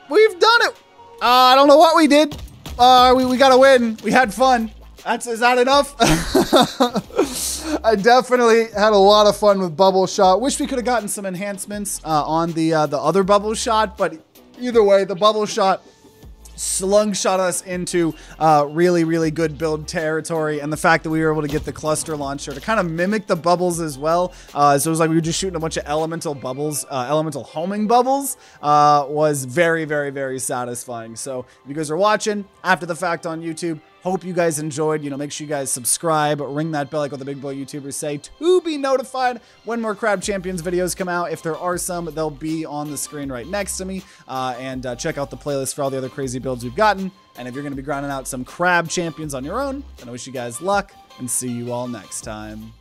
We've done it. Uh, I don't know what we did. Uh, we, we got to win. We had fun. That's is that enough? I definitely had a lot of fun with Bubble Shot. Wish we could have gotten some enhancements uh, on the uh, the other Bubble Shot, but either way, the Bubble Shot slungshot us into uh, really, really good build territory. And the fact that we were able to get the cluster launcher to kind of mimic the bubbles as well. Uh, so it was like we were just shooting a bunch of elemental bubbles, uh, elemental homing bubbles, uh, was very, very, very satisfying. So if you guys are watching after the fact on YouTube, Hope you guys enjoyed. You know, make sure you guys subscribe, ring that bell like what the big boy YouTubers say to be notified when more Crab Champions videos come out. If there are some, they'll be on the screen right next to me. Uh, and uh, check out the playlist for all the other crazy builds we've gotten. And if you're going to be grinding out some Crab Champions on your own, then I wish you guys luck and see you all next time.